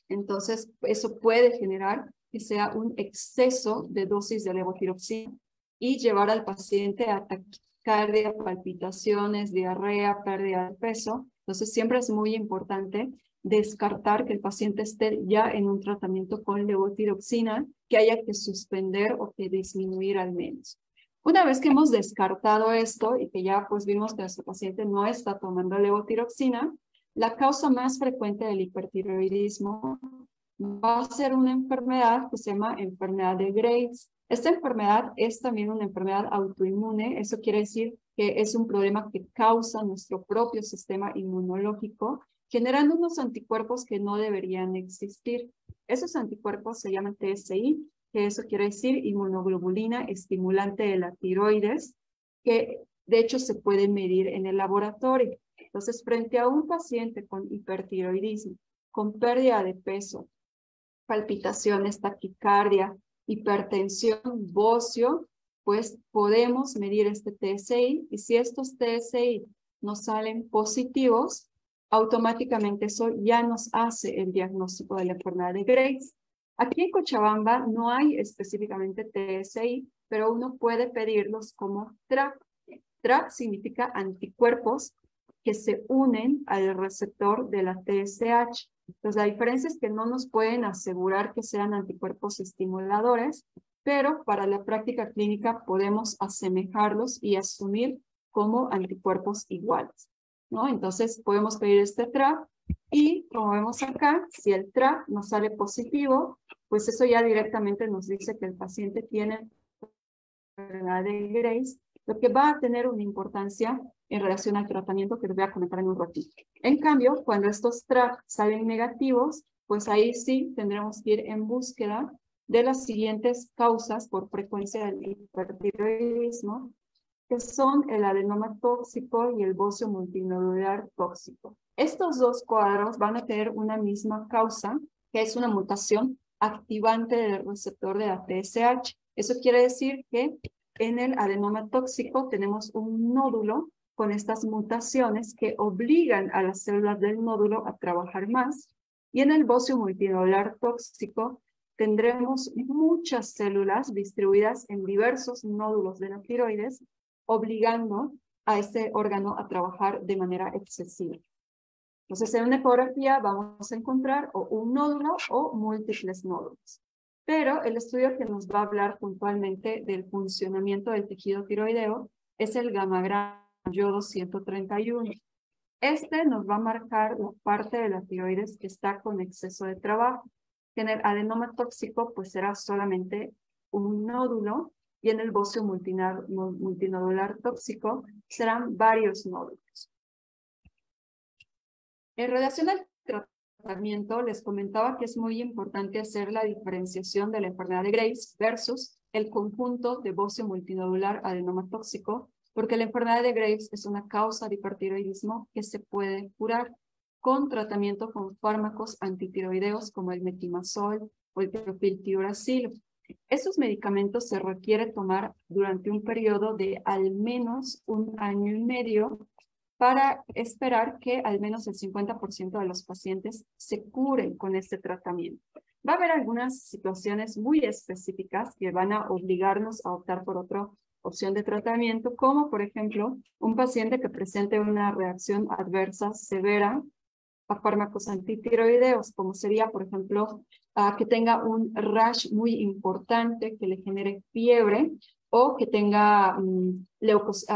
Entonces, eso puede generar que sea un exceso de dosis de levotiroxina y llevar al paciente a taquicardia, palpitaciones, diarrea, pérdida de peso. Entonces, siempre es muy importante descartar que el paciente esté ya en un tratamiento con levotiroxina, que haya que suspender o que disminuir al menos. Una vez que hemos descartado esto y que ya pues vimos que nuestro paciente no está tomando levotiroxina, la causa más frecuente del hipertiroidismo va a ser una enfermedad que se llama enfermedad de Graves. Esta enfermedad es también una enfermedad autoinmune, eso quiere decir que es un problema que causa nuestro propio sistema inmunológico, generando unos anticuerpos que no deberían existir. Esos anticuerpos se llaman TSI, que eso quiere decir inmunoglobulina estimulante de la tiroides, que de hecho se puede medir en el laboratorio. Entonces, frente a un paciente con hipertiroidismo, con pérdida de peso, palpitaciones, taquicardia, hipertensión, bocio, pues podemos medir este TSI y si estos TSI nos salen positivos, automáticamente eso ya nos hace el diagnóstico de la enfermedad de Graves. Aquí en Cochabamba no hay específicamente TSI, pero uno puede pedirlos como TRAP. TRAP significa anticuerpos que se unen al receptor de la TSH. Entonces, la diferencia es que no nos pueden asegurar que sean anticuerpos estimuladores, pero para la práctica clínica podemos asemejarlos y asumir como anticuerpos iguales. ¿no? Entonces, podemos pedir este TRAP y como vemos acá, si el TRAP nos sale positivo, pues eso ya directamente nos dice que el paciente tiene enfermedad de Grace, lo que va a tener una importancia en relación al tratamiento que les voy a comentar en un ratito. En cambio, cuando estos TRAP salen negativos, pues ahí sí tendremos que ir en búsqueda de las siguientes causas por frecuencia del hipertiroidismo, que son el adenoma tóxico y el bocio multinodular tóxico. Estos dos cuadros van a tener una misma causa, que es una mutación activante del receptor de la TSH. Eso quiere decir que en el adenoma tóxico tenemos un nódulo con estas mutaciones que obligan a las células del nódulo a trabajar más. Y en el bocio multinodular tóxico tendremos muchas células distribuidas en diversos nódulos de la tiroides, obligando a este órgano a trabajar de manera excesiva. Entonces, en una ecografía vamos a encontrar o un nódulo o múltiples nódulos. Pero el estudio que nos va a hablar puntualmente del funcionamiento del tejido tiroideo es el gamma yodo 131. Este nos va a marcar la parte de la tiroides que está con exceso de trabajo. En el adenoma tóxico, pues será solamente un nódulo y en el bocio multinodular tóxico serán varios nódulos. En relación al tratamiento, les comentaba que es muy importante hacer la diferenciación de la enfermedad de Graves versus el conjunto de bocio multinodular adenoma tóxico, porque la enfermedad de Graves es una causa de hipertiroidismo que se puede curar con tratamiento con fármacos antitiroideos como el metimazol o el propiltiuracilo. Esos medicamentos se requiere tomar durante un periodo de al menos un año y medio para esperar que al menos el 50% de los pacientes se curen con este tratamiento. Va a haber algunas situaciones muy específicas que van a obligarnos a optar por otra opción de tratamiento, como por ejemplo un paciente que presente una reacción adversa severa a fármacos antitiroideos, como sería, por ejemplo, que tenga un rash muy importante, que le genere fiebre, o que tenga um, leucos,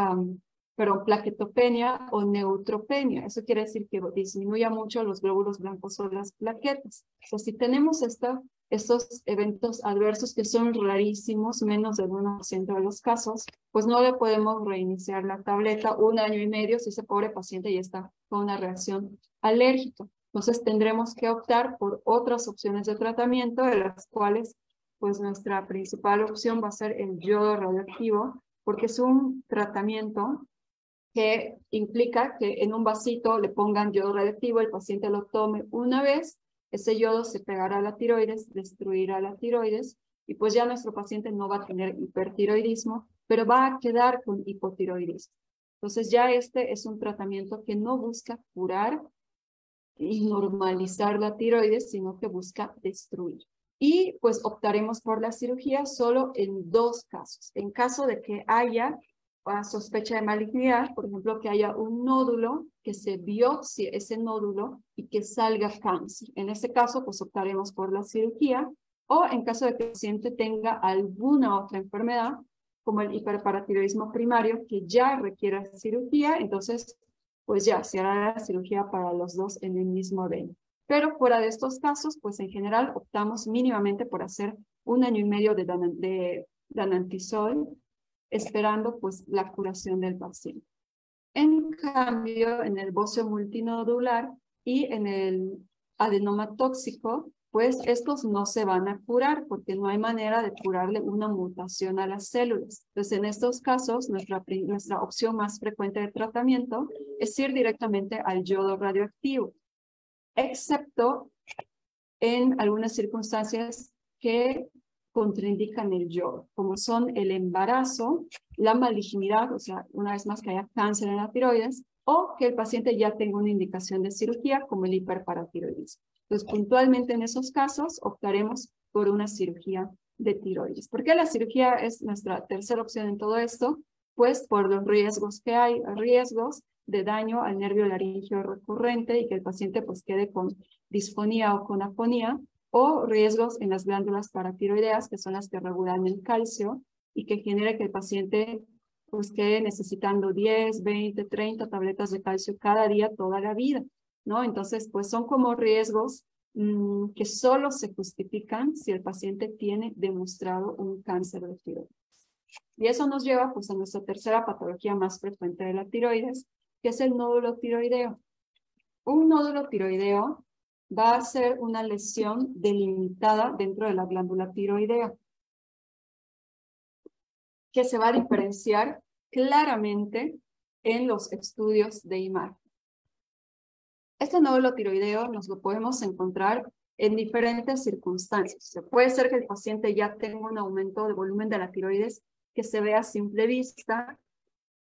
pero plaquetopenia o neutropenia. Eso quiere decir que disminuya mucho los glóbulos blancos o las plaquetas. O sea, si tenemos esta, estos eventos adversos que son rarísimos, menos del 1% de los casos, pues no le podemos reiniciar la tableta un año y medio si ese pobre paciente ya está con una reacción alérgica. Entonces tendremos que optar por otras opciones de tratamiento, de las cuales pues nuestra principal opción va a ser el yodo radioactivo, porque es un tratamiento que implica que en un vasito le pongan yodo radioactivo, el paciente lo tome una vez, ese yodo se pegará a la tiroides, destruirá la tiroides y pues ya nuestro paciente no va a tener hipertiroidismo, pero va a quedar con hipotiroidismo. Entonces ya este es un tratamiento que no busca curar y normalizar la tiroides, sino que busca destruir. Y pues optaremos por la cirugía solo en dos casos. En caso de que haya a sospecha de malignidad, por ejemplo, que haya un nódulo, que se biopsie ese nódulo y que salga cáncer. En este caso, pues optaremos por la cirugía o en caso de que el paciente tenga alguna otra enfermedad, como el hiperparatiroidismo primario, que ya requiera cirugía, entonces, pues ya se hará la cirugía para los dos en el mismo evento. Pero fuera de estos casos, pues en general optamos mínimamente por hacer un año y medio de, de danantisol esperando pues la curación del paciente. En cambio, en el bocio multinodular y en el adenoma tóxico, pues estos no se van a curar porque no hay manera de curarle una mutación a las células. Entonces, en estos casos, nuestra, nuestra opción más frecuente de tratamiento es ir directamente al yodo radioactivo, excepto en algunas circunstancias que contraindican el yodo, como son el embarazo, la malignidad, o sea, una vez más que haya cáncer en la tiroides, o que el paciente ya tenga una indicación de cirugía como el hiperparatiroidismo. Entonces, puntualmente en esos casos optaremos por una cirugía de tiroides. ¿Por qué la cirugía es nuestra tercera opción en todo esto? Pues por los riesgos que hay, riesgos de daño al nervio laringio recurrente y que el paciente pues quede con disfonía o con afonía, o riesgos en las glándulas paratiroideas, que son las que regulan el calcio y que genera que el paciente pues quede necesitando 10, 20, 30 tabletas de calcio cada día toda la vida, ¿no? Entonces, pues son como riesgos mm, que solo se justifican si el paciente tiene demostrado un cáncer de tiroides. Y eso nos lleva pues a nuestra tercera patología más frecuente de la tiroides, que es el nódulo tiroideo. Un nódulo tiroideo va a ser una lesión delimitada dentro de la glándula tiroidea, que se va a diferenciar claramente en los estudios de imagen. Este nódulo tiroideo nos lo podemos encontrar en diferentes circunstancias. puede ser que el paciente ya tenga un aumento de volumen de la tiroides que se vea a simple vista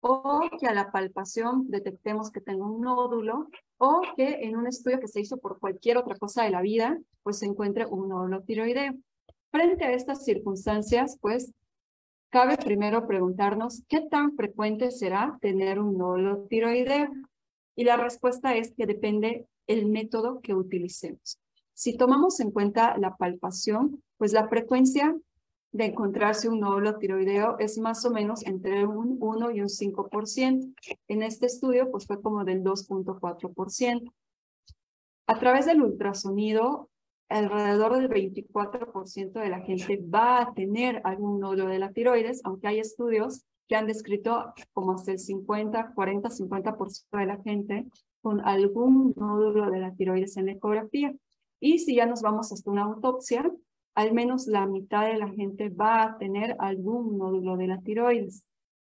o que a la palpación detectemos que tengo un nódulo o que en un estudio que se hizo por cualquier otra cosa de la vida, pues se encuentre un nódulo tiroideo. Frente a estas circunstancias, pues cabe primero preguntarnos qué tan frecuente será tener un nódulo tiroideo. Y la respuesta es que depende el método que utilicemos. Si tomamos en cuenta la palpación, pues la frecuencia de encontrarse un nódulo tiroideo es más o menos entre un 1 y un 5%. En este estudio, pues fue como del 2.4%. A través del ultrasonido, alrededor del 24% de la gente va a tener algún nódulo de la tiroides, aunque hay estudios que han descrito como hasta el 50, 40, 50% de la gente con algún nódulo de la tiroides en la ecografía. Y si ya nos vamos hasta una autopsia, al menos la mitad de la gente va a tener algún nódulo de la tiroides.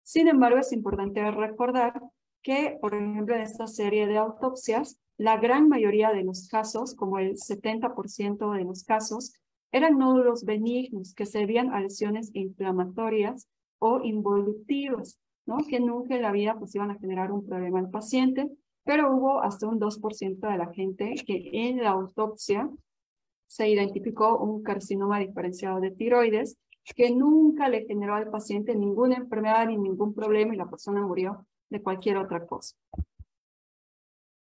Sin embargo, es importante recordar que, por ejemplo, en esta serie de autopsias, la gran mayoría de los casos, como el 70% de los casos, eran nódulos benignos que se a lesiones inflamatorias o involutivas, ¿no? que nunca en la vida pues, iban a generar un problema al paciente, pero hubo hasta un 2% de la gente que en la autopsia se identificó un carcinoma diferenciado de tiroides que nunca le generó al paciente ninguna enfermedad ni ningún problema y la persona murió de cualquier otra cosa.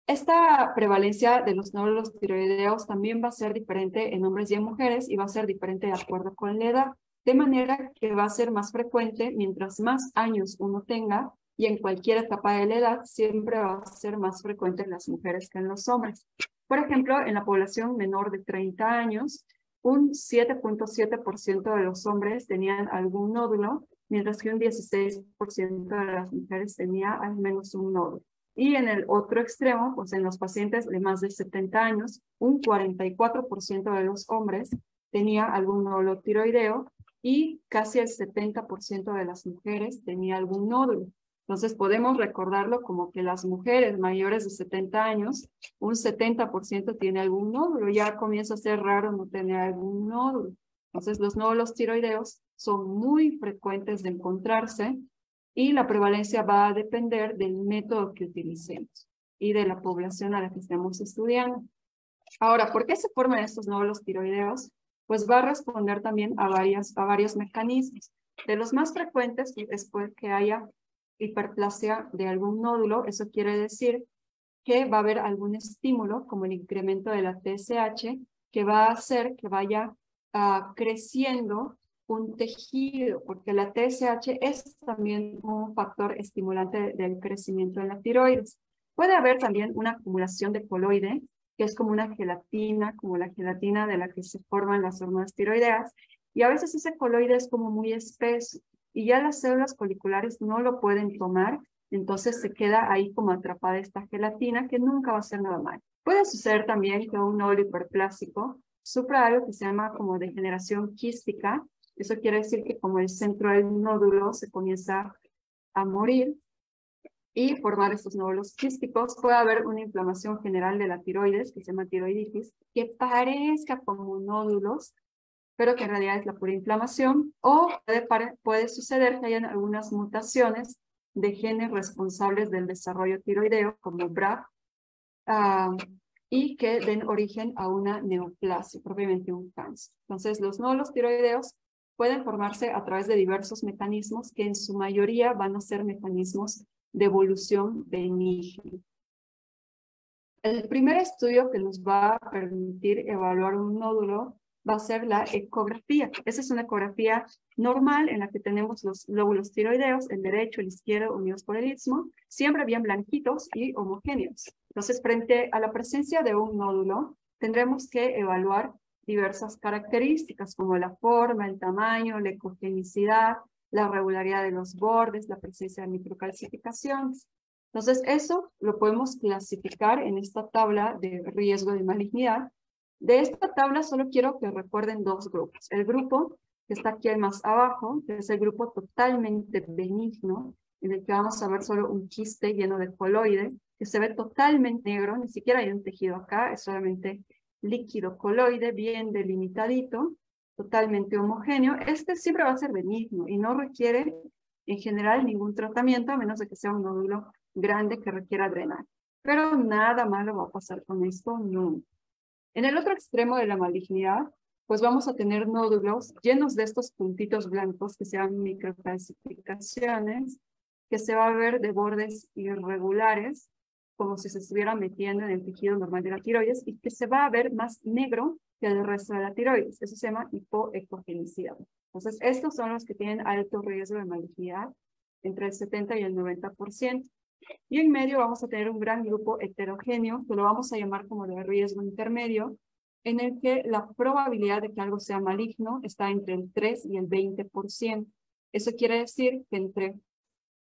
Esta prevalencia de los nódulos tiroideos también va a ser diferente en hombres y en mujeres y va a ser diferente de acuerdo con la edad, de manera que va a ser más frecuente mientras más años uno tenga y en cualquier etapa de la edad siempre va a ser más frecuente en las mujeres que en los hombres. Por ejemplo, en la población menor de 30 años, un 7.7% de los hombres tenían algún nódulo, mientras que un 16% de las mujeres tenía al menos un nódulo. Y en el otro extremo, pues en los pacientes de más de 70 años, un 44% de los hombres tenía algún nódulo tiroideo y casi el 70% de las mujeres tenía algún nódulo. Entonces podemos recordarlo como que las mujeres mayores de 70 años, un 70% tiene algún nódulo, ya comienza a ser raro no tener algún nódulo. Entonces los nódulos tiroideos son muy frecuentes de encontrarse y la prevalencia va a depender del método que utilicemos y de la población a la que estemos estudiando. Ahora, ¿por qué se forman estos nódulos tiroideos? Pues va a responder también a, varias, a varios mecanismos. De los más frecuentes es que haya hiperplasia de algún nódulo, eso quiere decir que va a haber algún estímulo, como el incremento de la TSH, que va a hacer que vaya uh, creciendo un tejido, porque la TSH es también un factor estimulante del crecimiento de la tiroides. Puede haber también una acumulación de coloide, que es como una gelatina, como la gelatina de la que se forman las hormonas tiroideas, y a veces ese coloide es como muy espeso, y ya las células foliculares no lo pueden tomar, entonces se queda ahí como atrapada esta gelatina que nunca va a ser nada mal. Puede suceder también que un nódulo hiperplástico sufra algo que se llama como degeneración quística, eso quiere decir que como el centro del nódulo se comienza a morir y formar estos nódulos quísticos, puede haber una inflamación general de la tiroides, que se llama tiroiditis, que parezca como nódulos, pero que en realidad es la pura inflamación, o puede, puede suceder que hayan algunas mutaciones de genes responsables del desarrollo tiroideo, como BRAF, ah, y que den origen a una neoplasia, propiamente un cáncer. Entonces, los nódulos tiroideos pueden formarse a través de diversos mecanismos que en su mayoría van a ser mecanismos de evolución benigna. El primer estudio que nos va a permitir evaluar un nódulo va a ser la ecografía. Esa es una ecografía normal en la que tenemos los lóbulos tiroideos, el derecho, el izquierdo, unidos por el istmo, siempre bien blanquitos y homogéneos. Entonces, frente a la presencia de un nódulo, tendremos que evaluar diversas características como la forma, el tamaño, la ecogenicidad, la regularidad de los bordes, la presencia de microcalcificaciones. Entonces, eso lo podemos clasificar en esta tabla de riesgo de malignidad. De esta tabla solo quiero que recuerden dos grupos. El grupo que está aquí más abajo, que es el grupo totalmente benigno, en el que vamos a ver solo un quiste lleno de coloide, que se ve totalmente negro, ni siquiera hay un tejido acá, es solamente líquido coloide bien delimitadito. totalmente homogéneo, este siempre va a ser benigno y no requiere en general ningún tratamiento, a menos de que sea un nódulo grande que requiera drenar. Pero nada malo va a pasar con esto, no. En el otro extremo de la malignidad, pues vamos a tener nódulos llenos de estos puntitos blancos que sean microcalcificaciones, que se va a ver de bordes irregulares, como si se estuviera metiendo en el tejido normal de la tiroides, y que se va a ver más negro que el resto de la tiroides. Eso se llama hipoecogenicidad. Entonces, estos son los que tienen alto riesgo de malignidad, entre el 70 y el 90%. Y en medio vamos a tener un gran grupo heterogéneo, que lo vamos a llamar como de riesgo intermedio, en el que la probabilidad de que algo sea maligno está entre el 3 y el 20%. Eso quiere decir que entre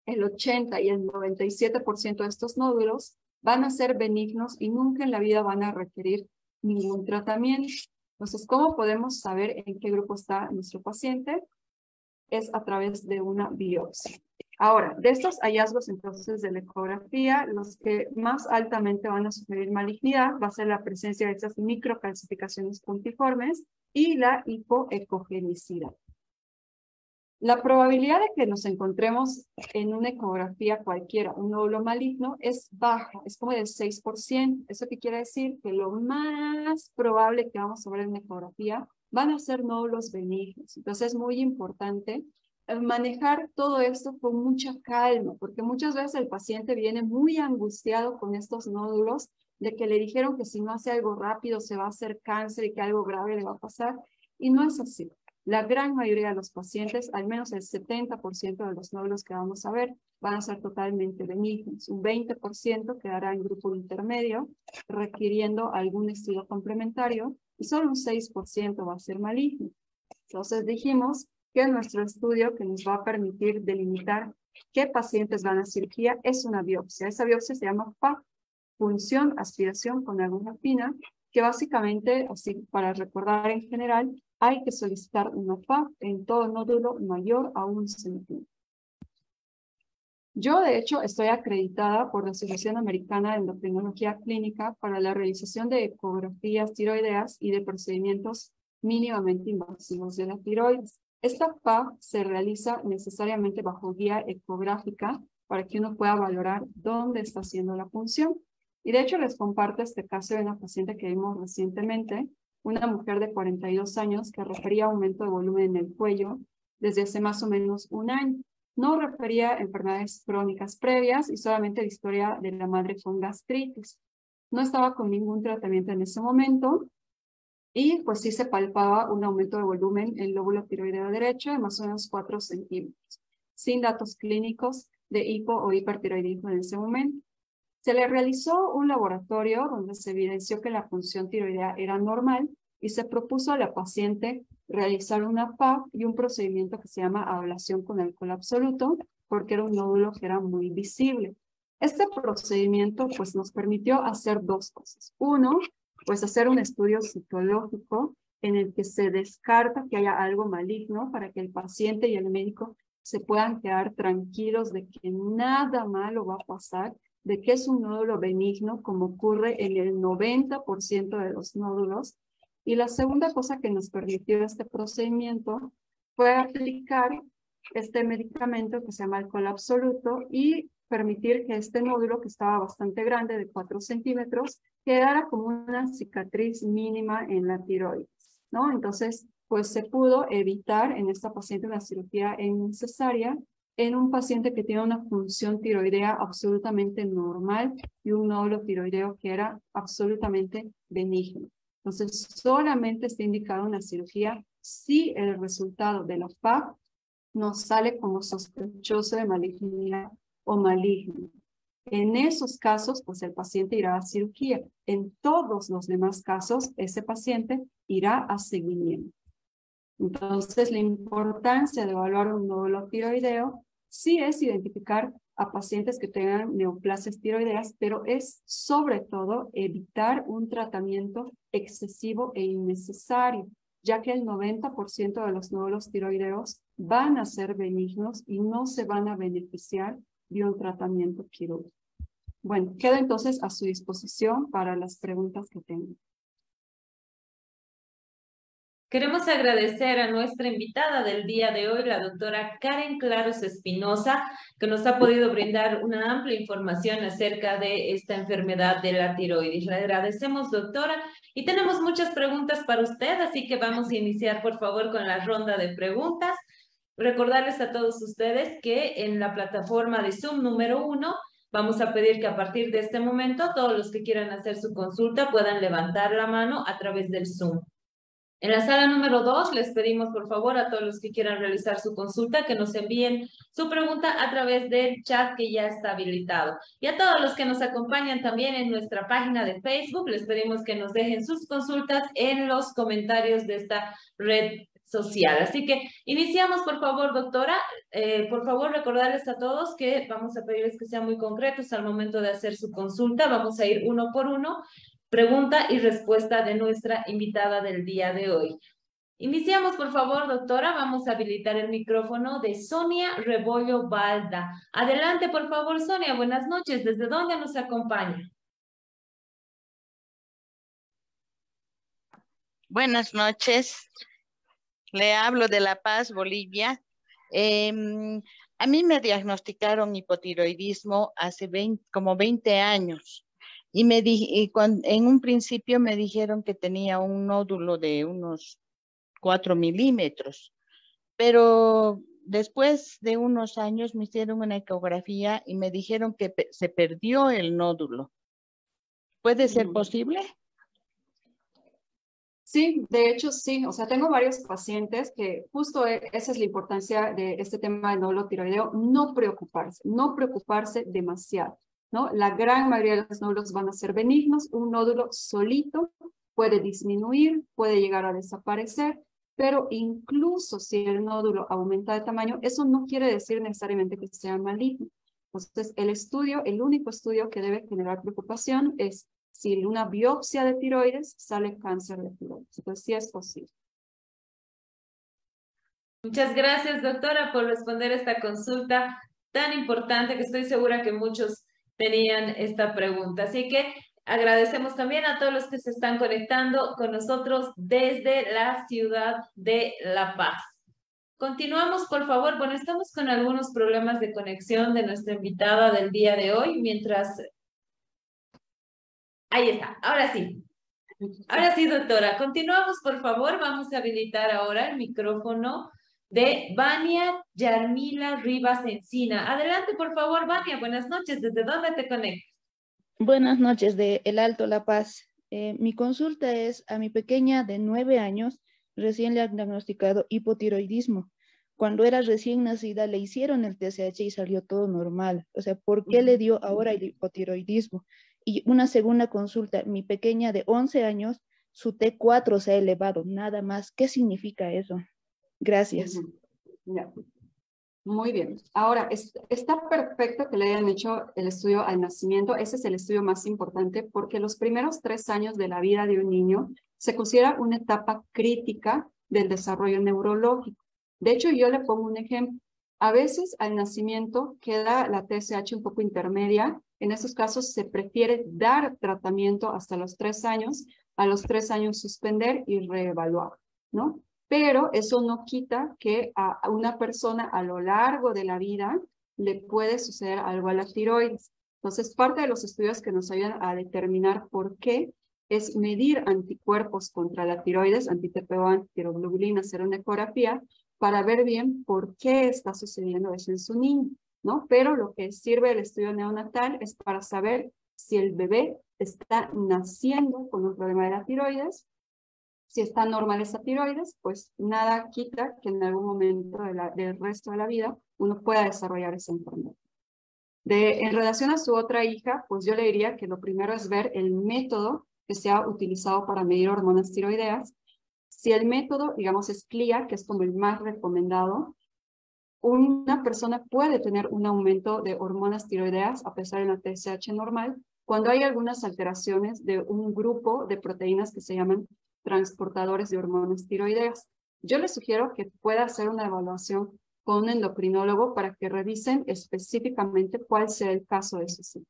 el 80 y el 97% de estos nódulos van a ser benignos y nunca en la vida van a requerir ningún tratamiento. Entonces, ¿cómo podemos saber en qué grupo está nuestro paciente? Es a través de una biopsia. Ahora, de estos hallazgos entonces de la ecografía, los que más altamente van a sugerir malignidad va a ser la presencia de estas microcalcificaciones puntiformes y la hipoecogenicidad. La probabilidad de que nos encontremos en una ecografía cualquiera, un nódulo maligno, es baja, es como del 6%. ¿Eso quiere decir? Que lo más probable que vamos a ver en una ecografía van a ser nódulos benignos. Entonces es muy importante manejar todo esto con mucha calma, porque muchas veces el paciente viene muy angustiado con estos nódulos de que le dijeron que si no hace algo rápido se va a hacer cáncer y que algo grave le va a pasar. Y no es así. La gran mayoría de los pacientes, al menos el 70% de los nódulos que vamos a ver, van a ser totalmente benignos. Un 20% quedará en grupo intermedio, requiriendo algún estudio complementario, y solo un 6% va a ser maligno. Entonces dijimos que nuestro estudio que nos va a permitir delimitar qué pacientes van a cirugía es una biopsia. Esa biopsia se llama PAP, función aspiración con aguja fina, que básicamente, así para recordar en general, hay que solicitar una FAP en todo nódulo mayor a un centímetro. Yo, de hecho, estoy acreditada por la Asociación Americana de Endocrinología Clínica para la realización de ecografías tiroideas y de procedimientos mínimamente invasivos de la tiroides. Esta FAP se realiza necesariamente bajo guía ecográfica para que uno pueda valorar dónde está haciendo la función. Y de hecho les comparto este caso de una paciente que vimos recientemente, una mujer de 42 años que refería aumento de volumen en el cuello desde hace más o menos un año. No refería enfermedades crónicas previas y solamente la historia de la madre con gastritis. No estaba con ningún tratamiento en ese momento y pues sí se palpaba un aumento de volumen en el lóbulo tiroideo derecho de más o menos 4 centímetros, sin datos clínicos de hipo o hipertiroidismo en ese momento. Se le realizó un laboratorio donde se evidenció que la función tiroidea era normal y se propuso a la paciente realizar una PAP y un procedimiento que se llama ablación con alcohol absoluto, porque era un nódulo que era muy visible. Este procedimiento pues nos permitió hacer dos cosas. Uno, pues hacer un estudio citológico en el que se descarta que haya algo maligno para que el paciente y el médico se puedan quedar tranquilos de que nada malo va a pasar de que es un nódulo benigno, como ocurre en el 90% de los nódulos. Y la segunda cosa que nos permitió este procedimiento fue aplicar este medicamento que se llama alcohol absoluto y permitir que este nódulo, que estaba bastante grande, de 4 centímetros, quedara como una cicatriz mínima en la tiroides, ¿no? Entonces, pues se pudo evitar en esta paciente una cirugía en cesárea en un paciente que tiene una función tiroidea absolutamente normal y un nódulo tiroideo que era absolutamente benigno. Entonces, solamente está indicada una cirugía si el resultado de la FAP nos sale como sospechoso de malignidad o maligno. En esos casos, pues el paciente irá a cirugía. En todos los demás casos, ese paciente irá a seguimiento. Entonces, la importancia de evaluar un nódulo tiroideo sí es identificar a pacientes que tengan neoplasias tiroideas, pero es sobre todo evitar un tratamiento excesivo e innecesario, ya que el 90% de los nódulos tiroideos van a ser benignos y no se van a beneficiar de un tratamiento quirúrgico. Bueno, quedo entonces a su disposición para las preguntas que tengan. Queremos agradecer a nuestra invitada del día de hoy, la doctora Karen Claros Espinosa, que nos ha podido brindar una amplia información acerca de esta enfermedad de la tiroides. Le agradecemos, doctora, y tenemos muchas preguntas para usted, así que vamos a iniciar, por favor, con la ronda de preguntas. Recordarles a todos ustedes que en la plataforma de Zoom número uno Vamos a pedir que a partir de este momento todos los que quieran hacer su consulta puedan levantar la mano a través del Zoom. En la sala número dos, les pedimos por favor a todos los que quieran realizar su consulta que nos envíen su pregunta a través del chat que ya está habilitado. Y a todos los que nos acompañan también en nuestra página de Facebook, les pedimos que nos dejen sus consultas en los comentarios de esta red social. Así que iniciamos, por favor, doctora. Eh, por favor, recordarles a todos que vamos a pedirles que sean muy concretos al momento de hacer su consulta. Vamos a ir uno por uno pregunta y respuesta de nuestra invitada del día de hoy. Iniciamos, por favor, doctora. Vamos a habilitar el micrófono de Sonia Rebollo Balda. Adelante, por favor, Sonia. Buenas noches. ¿Desde dónde nos acompaña? Buenas noches. Le hablo de La Paz, Bolivia. Em, a mí me diagnosticaron hipotiroidismo hace 20, como 20 años. Y, me y en un principio me dijeron que tenía un nódulo de unos 4 milímetros, pero después de unos años me hicieron una ecografía y me dijeron que se perdió el nódulo. ¿Puede ser mm. posible? Sí, de hecho sí. O sea, tengo varios pacientes que justo e, esa es la importancia de este tema del nódulo tiroideo, no preocuparse, no preocuparse demasiado. ¿no? La gran mayoría de los nódulos van a ser benignos, un nódulo solito puede disminuir, puede llegar a desaparecer, pero incluso si el nódulo aumenta de tamaño, eso no quiere decir necesariamente que sea maligno. Entonces, el estudio, el único estudio que debe generar preocupación es si una biopsia de tiroides sale cáncer de tiroides. Entonces, sí es posible. Muchas gracias, doctora, por responder esta consulta tan importante que estoy segura que muchos tenían esta pregunta. Así que agradecemos también a todos los que se están conectando con nosotros desde la ciudad de La Paz. Continuamos, por favor. Bueno, estamos con algunos problemas de conexión de nuestra invitada del día de hoy, mientras... Ahí está, ahora sí. Ahora sí, doctora. Continuamos, por favor. Vamos a habilitar ahora el micrófono de Vania Yarmila Rivas Encina. Adelante, por favor, Vania. Buenas noches. ¿Desde dónde te conectas? Buenas noches, de El Alto La Paz. Eh, mi consulta es a mi pequeña de nueve años, recién le han diagnosticado hipotiroidismo. Cuando era recién nacida le hicieron el TSH y salió todo normal. O sea, ¿por qué le dio ahora el hipotiroidismo? Y una segunda consulta, mi pequeña de 11 años, su T4 se ha elevado, nada más. ¿Qué significa eso? Gracias. Muy bien. Ahora, está perfecto que le hayan hecho el estudio al nacimiento. Ese es el estudio más importante porque los primeros tres años de la vida de un niño se considera una etapa crítica del desarrollo neurológico. De hecho, yo le pongo un ejemplo. A veces al nacimiento queda la TSH un poco intermedia. En esos casos se prefiere dar tratamiento hasta los tres años, a los tres años suspender y reevaluar, ¿no? pero eso no quita que a una persona a lo largo de la vida le puede suceder algo a la tiroides. Entonces, parte de los estudios que nos ayudan a determinar por qué es medir anticuerpos contra la tiroides, anti-TPO, antitiroglobulina, hacer una ecografía, para ver bien por qué está sucediendo eso en su niño, ¿no? Pero lo que sirve el estudio neonatal es para saber si el bebé está naciendo con un problema de la tiroides si está normal esa tiroides, pues nada quita que en algún momento del resto de la vida uno pueda desarrollar esa enfermedad. De, en relación a su otra hija, pues yo le diría que lo primero es ver el método que se ha utilizado para medir hormonas tiroideas. Si el método, digamos, es CLIA, que es como el más recomendado, una persona puede tener un aumento de hormonas tiroideas a pesar de la TSH normal cuando hay algunas alteraciones de un grupo de proteínas que se llaman transportadores de hormonas tiroideas. Yo les sugiero que pueda hacer una evaluación con un endocrinólogo para que revisen específicamente cuál sea el caso de su. sí.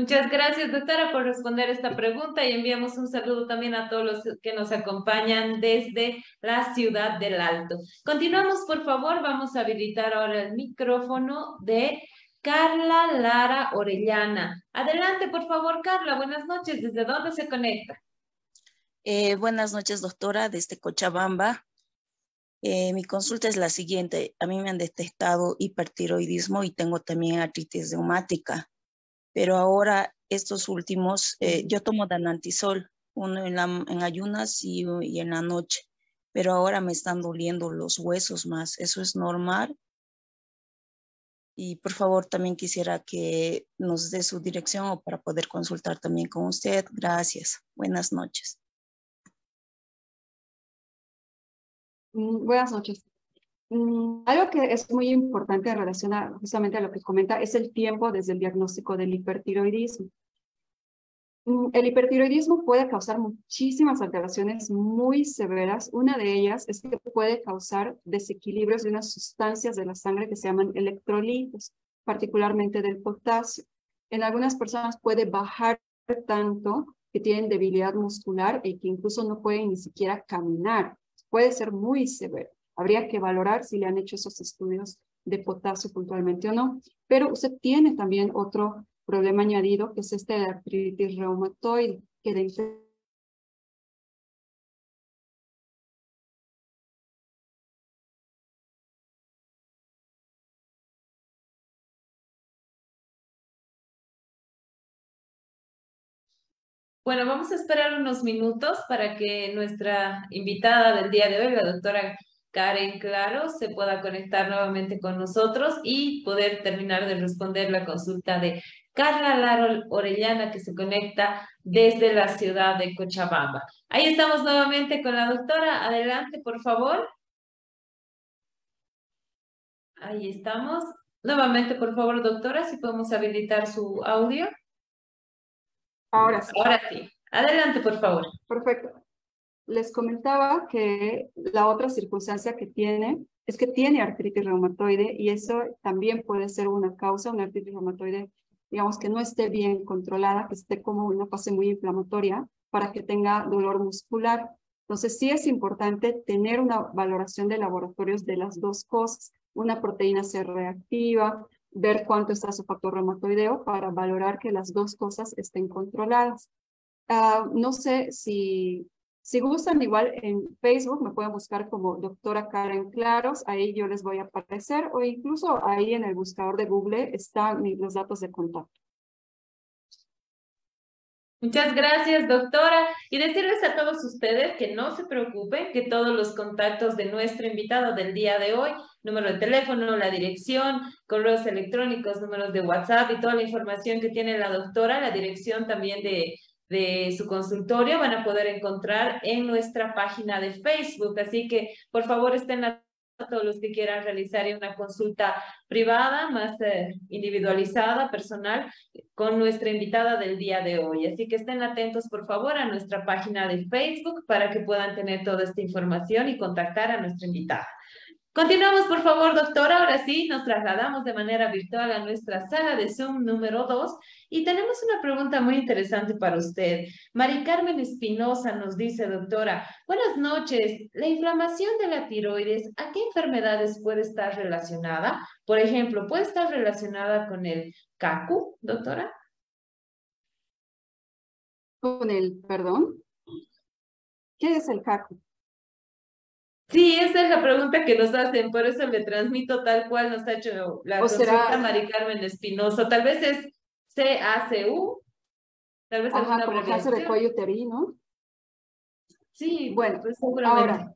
Muchas gracias, doctora, por responder esta pregunta y enviamos un saludo también a todos los que nos acompañan desde la ciudad del Alto. Continuamos, por favor, vamos a habilitar ahora el micrófono de Carla Lara Orellana. Adelante, por favor, Carla. Buenas noches. ¿Desde dónde se conecta? Eh, buenas noches, doctora, desde Cochabamba. Eh, mi consulta es la siguiente. A mí me han detectado hipertiroidismo y tengo también artritis reumática pero ahora estos últimos, eh, yo tomo danantisol, uno en, en ayunas y, y, en la noche, pero ahora me están doliendo los huesos más, ¿eso es normal? Y por favor también quisiera que nos dé su dirección o para poder consultar también con usted. Gracias. Buenas noches. Mm, buenas noches. Mm, algo que es muy importante en relación a justamente a lo que comenta es el tiempo desde el diagnóstico del hipertiroidismo. Mm, el hipertiroidismo puede causar muchísimas alteraciones muy severas. Una de ellas es que puede causar desequilibrios de unas sustancias de la sangre que se llaman electrolitos, particularmente del potasio. En algunas personas puede bajar tanto que tienen debilidad muscular y que incluso no pueden ni siquiera caminar. Puede ser muy severo. Habría que valorar si le han hecho esos estudios de potasio puntualmente o no. Pero usted tiene también otro problema añadido, que es este de artritis reumatoide, Bueno, vamos a esperar unos minutos para que nuestra invitada del día de hoy, la doctora Karen Claro se pueda conectar nuevamente con nosotros y poder terminar de responder la consulta de Carla Laro Orellana que se conecta desde la ciudad de Cochabamba. Ahí estamos nuevamente con la doctora. Adelante, por favor. Ahí estamos. Nuevamente, por favor, doctora, si podemos habilitar su audio. Ahora sí. Ahora sí. Adelante, por favor. Perfecto les comentaba que la otra circunstancia que tiene es que tiene artritis reumatoide y eso también puede ser una causa, una artritis reumatoide, digamos que no esté bien controlada, que esté como una fase muy inflamatoria para que tenga dolor muscular. Entonces sí es importante tener una valoración de laboratorios de las dos cosas, una proteína C reactiva, ver cuánto está su factor reumatoideo para valorar que las dos cosas estén controladas. Uh, no sé si si gustan, igual en Facebook me pueden buscar como doctora Karen Claros, ahí yo les voy a aparecer, o incluso ahí en el buscador de Google están los datos de contacto. Muchas gracias, doctora. Y decirles a todos ustedes que no se preocupen, que todos los contactos de nuestro invitado del día de hoy, número de teléfono, la dirección, correos electrónicos, números de WhatsApp y toda la información que tiene la doctora, la dirección también de de su consultorio van a poder encontrar en nuestra página de Facebook. Así que, por favor, estén atentos todos los que quieran realizar una consulta privada, más eh, individualizada, personal, con nuestra invitada del día de hoy. Así que estén atentos, por favor, a nuestra página de Facebook para que puedan tener toda esta información y contactar a nuestra invitada. Continuamos, por favor, doctora. Ahora sí, nos trasladamos de manera virtual a nuestra sala de Zoom número 2 y tenemos una pregunta muy interesante para usted. Mari Carmen Espinosa nos dice, doctora, buenas noches. ¿La inflamación de la tiroides a qué enfermedades puede estar relacionada? Por ejemplo, ¿puede estar relacionada con el CACU, doctora? Con el, perdón. ¿Qué es el CACU? Sí, esa es la pregunta que nos hacen, por eso le transmito tal cual nos ha hecho la consulta Mari Carmen Espinosa. Tal vez es CACU, tal vez Ajá, como cáncer de cuello uterino. Sí, bueno, pues ahora,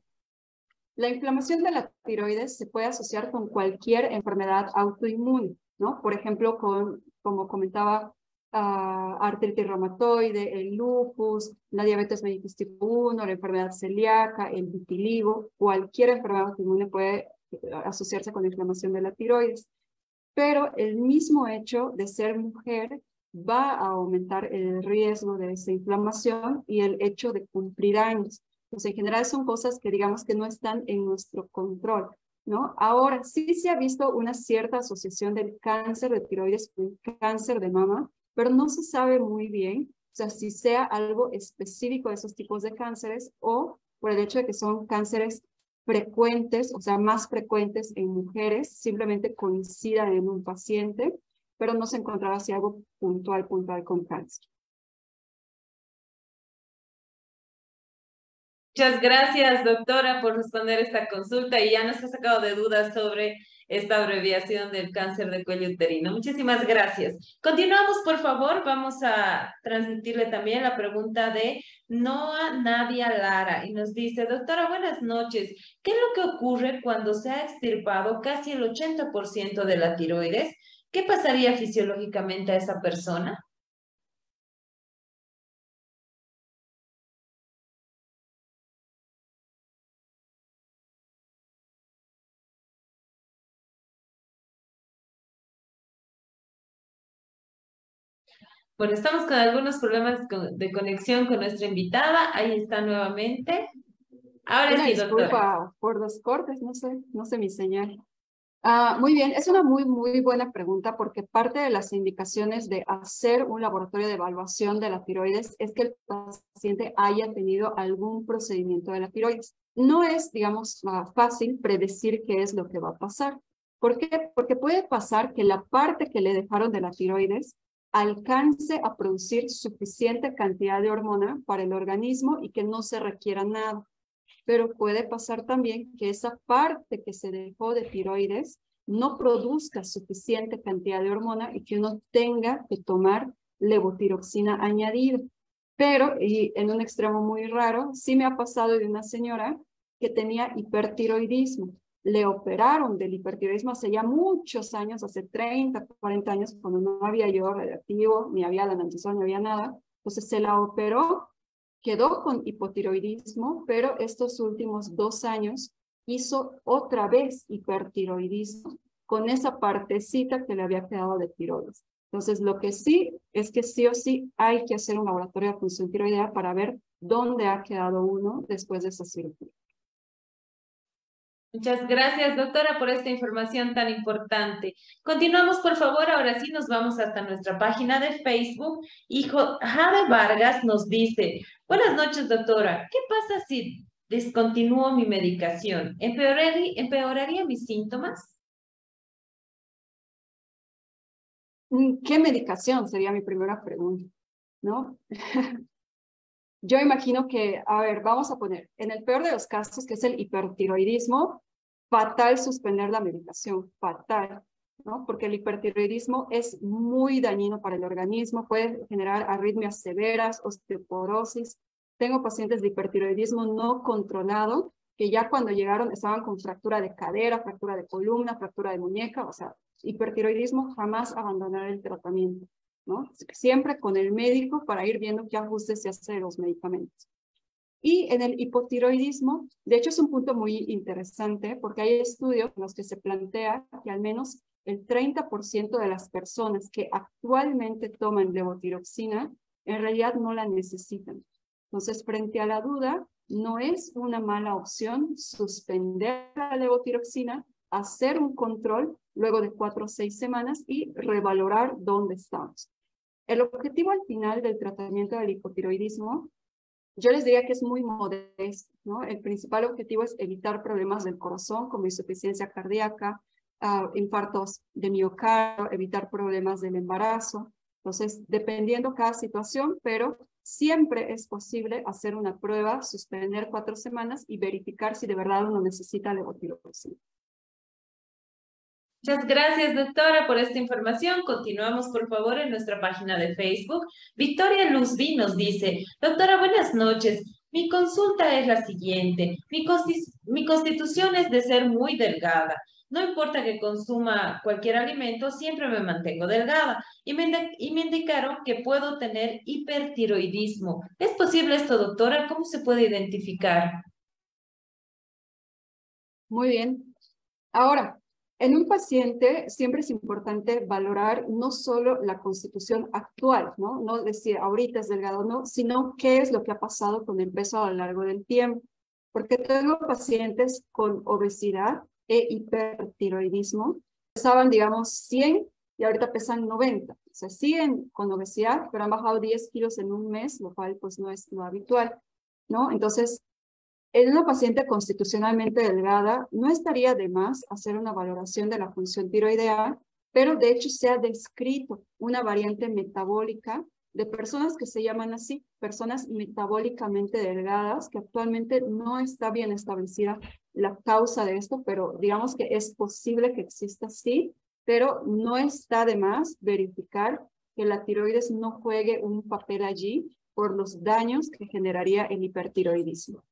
la inflamación de la tiroides se puede asociar con cualquier enfermedad autoinmune, ¿no? Por ejemplo, con, como comentaba uh, artritis reumatoide, el lupus, la diabetes mellitus tipo 1, la enfermedad celíaca, el vitiligo, cualquier enfermedad autoinmune puede eh, asociarse con la inflamación de la tiroides. Pero el mismo hecho de ser mujer va a aumentar el riesgo de esa inflamación y el hecho de cumplir años. Pues en general son cosas que digamos que no están en nuestro control. ¿no? Ahora sí se ha visto una cierta asociación del cáncer de tiroides con cáncer de mama, pero no se sabe muy bien, o sea, si sea algo específico de esos tipos de cánceres o por el hecho de que son cánceres frecuentes, o sea, más frecuentes en mujeres, simplemente coincidan en un paciente, pero no se encontraba así algo puntual, puntual con cáncer. Muchas gracias, doctora, por responder esta consulta y ya nos ha sacado de dudas sobre esta abreviación del cáncer de cuello uterino. Muchísimas gracias. Continuamos, por favor. Vamos a transmitirle también la pregunta de Noa Nadia Lara y nos dice, doctora, buenas noches. ¿Qué es lo que ocurre cuando se ha extirpado casi el 80% de la tiroides? ¿Qué pasaría fisiológicamente a esa persona? Bueno, estamos con algunos problemas de conexión con nuestra invitada. Ahí está nuevamente. Ahora sí, doctora. por los cortes, no sé, no sé mi señal. Ah, muy bien, es una muy, muy buena pregunta porque parte de las indicaciones de hacer un laboratorio de evaluación de la tiroides es que el paciente haya tenido algún procedimiento de la tiroides. No es, digamos, ah, fácil predecir qué es lo que va a pasar. ¿Por qué? Porque puede pasar que la parte que le dejaron de la tiroides alcance a producir suficiente cantidad de hormona para el organismo y que no se requiera nada. Pero puede pasar también que esa parte que se dejó de tiroides no produzca suficiente cantidad de hormona y que uno tenga que tomar levotiroxina añadida. Pero, y en un extremo muy raro, sí me ha pasado de una señora que tenía hipertiroidismo le operaron del hipertiroidismo hace ya muchos años, hace 30, 40 años, cuando no había yo radiactivo, ni había danantisol, ni había nada. Entonces se la operó, quedó con hipotiroidismo, pero estos últimos dos años hizo otra vez hipertiroidismo con esa partecita que le había quedado de tiroides. Entonces, lo que sí es que sí o sí hay que hacer un laboratorio de función tiroidea para ver dónde ha quedado uno después de esa cirugía. Muchas gracias, doctora, por esta información tan importante. Continuamos, por favor. Ahora sí nos vamos hasta nuestra página de Facebook. Hijo Jade Vargas nos dice, buenas noches, doctora. ¿Qué pasa si descontinúo mi medicación? ¿Empeoraría, empeoraría mis síntomas? Mm, ¿Qué medicación? Sería mi primera pregunta, ¿no? Yo imagino que, a ver, vamos a poner, en el peor de los casos, que es el hipertiroidismo, fatal suspender la medicación, fatal, ¿no? Porque el hipertiroidismo es muy dañino para el organismo, puede generar arritmias severas, osteoporosis. Tengo pacientes de hipertiroidismo no controlado que ya cuando llegaron estaban con fractura de cadera, fractura de columna, fractura de muñeca, o sea, hipertiroidismo jamás abandonar el tratamiento, ¿no? Siempre con el médico para ir viendo qué ajustes se hace de los medicamentos. Y en el hipotiroidismo, de hecho es un punto muy interesante porque hay estudios en los que se plantea que al menos el 30% de las personas que actualmente toman levotiroxina en realidad no la necesitan. Entonces, frente a la duda, no es una mala opción suspender la levotiroxina, hacer un control luego de cuatro o seis semanas y revalorar dónde estamos. El objetivo al final del tratamiento del hipotiroidismo yo les diría que es muy modesto. El principal objetivo es evitar problemas del corazón como insuficiencia cardíaca, uh, infartos de miocardio, evitar problemas del embarazo. Entonces, dependiendo cada situación, pero siempre es posible hacer una prueba, suspender cuatro semanas y verificar si de verdad uno necesita levotiroxina. Muchas gracias, doctora, por esta información. Continuamos, por favor, en nuestra página de Facebook. Victoria Luzvi nos dice, doctora, buenas noches. Mi consulta es la siguiente. Mi, constitución es de ser muy delgada. No importa que consuma cualquier alimento, siempre me mantengo delgada. Y me, y me indicaron que puedo tener hipertiroidismo. ¿Es posible esto, doctora? ¿Cómo se puede identificar? Muy bien. Ahora, en un paciente siempre es importante valorar no solo la constitución actual, ¿no? No decir ahorita es delgado, no, sino qué es lo que ha pasado con el peso a lo largo del tiempo. Porque tengo pacientes con obesidad e hipertiroidismo, pesaban, digamos, 100 y ahorita pesan 90. O sea, siguen con obesidad, pero han bajado 10 kilos en un mes, lo cual pues no es lo habitual, ¿no? Entonces, en una paciente constitucionalmente delgada, no estaría de más hacer una valoración de la función tiroidea, pero de hecho se ha descrito una variante metabólica de personas que se llaman así, personas metabólicamente delgadas, que actualmente no está bien establecida la causa de esto, pero digamos que es posible que exista sí, pero no está de más verificar que la tiroides no juegue un papel allí por los daños que generaría el hipertiroidismo.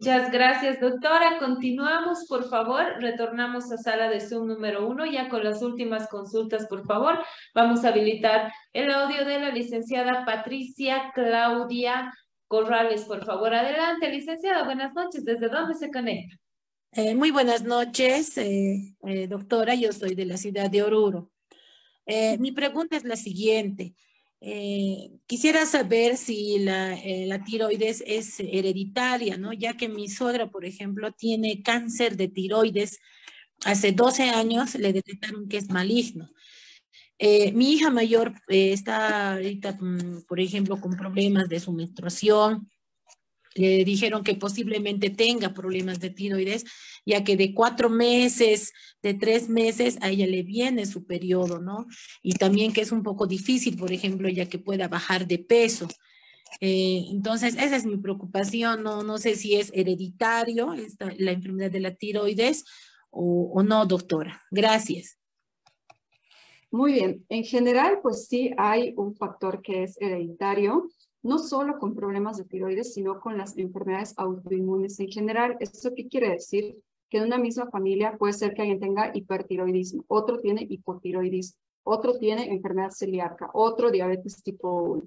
Muchas gracias, doctora. Continuamos, por favor. Retornamos a sala de Zoom número uno, ya con las últimas consultas, por favor. Vamos a habilitar el audio de la licenciada Patricia Claudia Corrales, por favor. Adelante, licenciada. Buenas noches. ¿Desde dónde se conecta? Eh, muy buenas noches, eh, eh, doctora. Yo soy de la ciudad de Oruro. mi pregunta es la siguiente. Eh, quisiera saber si la, eh, la, tiroides es hereditaria, ¿no? Ya que mi suegra, por ejemplo, tiene cáncer de tiroides. Hace 12 años le detectaron que es maligno. Eh, mi hija mayor está ahorita, por ejemplo, con problemas de su menstruación, le dijeron que posiblemente tenga problemas de tiroides, ya que de cuatro meses, de tres meses, a ella le viene su periodo, ¿no? Y también que es un poco difícil, por ejemplo, ya que pueda bajar de peso. Eh, entonces, esa es mi preocupación, no, no sé si es hereditario esta, la enfermedad de la tiroides o no, doctora. Gracias. Muy bien, en general, pues sí hay un factor que es hereditario no solo con problemas de tiroides, sino con las enfermedades autoinmunes en general. ¿Eso qué quiere decir? Que en una misma familia puede ser que alguien tenga hipertiroidismo, otro tiene hipotiroidismo, otro tiene enfermedad celíaca, otro diabetes tipo 1.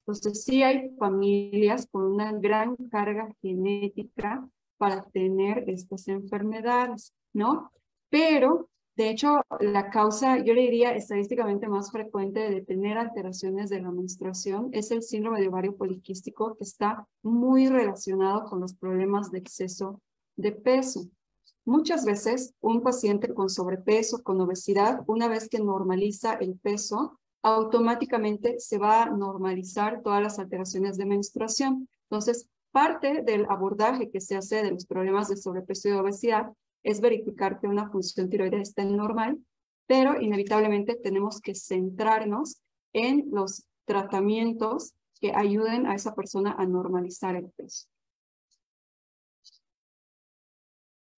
Entonces sí hay familias con una gran carga genética para tener estas enfermedades, ¿no? Pero de hecho, la causa, yo le diría estadísticamente más frecuente de tener alteraciones de la menstruación es el síndrome de ovario poliquístico que está muy relacionado con los problemas de exceso de peso. Muchas veces un paciente con sobrepeso, con obesidad, una vez que normaliza el peso, automáticamente se va a normalizar todas las alteraciones de menstruación. Entonces, parte del abordaje que se hace de los problemas de sobrepeso y obesidad es verificar que una función tiroidea está normal, pero inevitablemente tenemos que centrarnos en los tratamientos que ayuden a esa persona a normalizar el peso.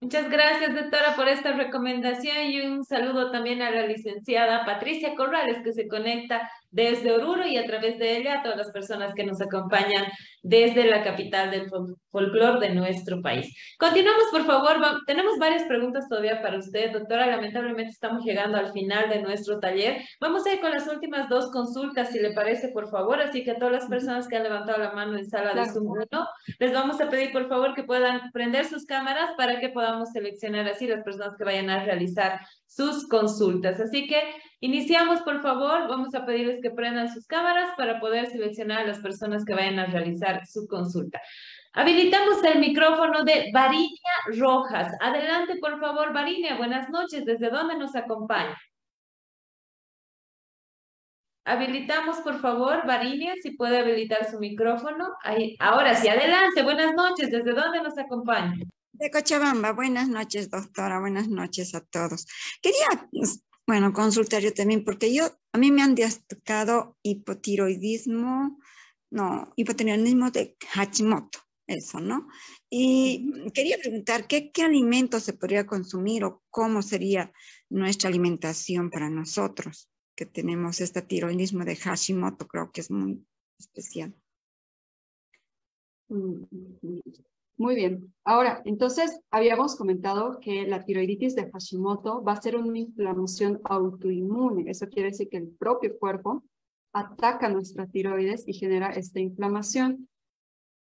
Muchas gracias, doctora, por esta recomendación y un saludo también a la licenciada Patricia Corrales, que se conecta desde Oruro y a través de ella a todas las personas que nos acompañan desde la capital del folclore de nuestro país. Continuamos, por favor. Tenemos varias preguntas todavía para usted, doctora. Lamentablemente estamos llegando al final de nuestro taller. Vamos a ir con las últimas dos consultas, si le parece, por favor. Así que a todas las personas que han levantado la mano en sala de Zoom 1, les vamos a pedir, por favor, que puedan prender sus cámaras para que podamos seleccionar así las personas que vayan a realizar sus consultas. Así que iniciamos, por favor. Vamos a pedirles que prendan sus cámaras para poder seleccionar a las personas que vayan a realizar su consulta. Habilitamos el micrófono de Varinia Rojas. Adelante, por favor, Varinia. Buenas noches. ¿Desde dónde nos acompaña? Habilitamos, por favor, Varinia, si puede habilitar su micrófono. Ahí. Ahora sí, adelante. Buenas noches. ¿Desde dónde nos acompaña? De Cochabamba, buenas noches, doctora, buenas noches a todos. Quería, bueno, consultar yo también, porque yo, a mí me han diagnosticado hipotiroidismo, no, hipotiroidismo de Hashimoto, eso, ¿no? Y quería preguntar, ¿qué, ¿qué alimentos se podría consumir o cómo sería nuestra alimentación para nosotros que tenemos este tiroidismo de Hashimoto? Creo que es muy especial. Muy bien. Ahora, entonces, habíamos comentado que la tiroiditis de Hashimoto va a ser una inflamación autoinmune. Eso quiere decir que el propio cuerpo ataca nuestra tiroides y genera esta inflamación.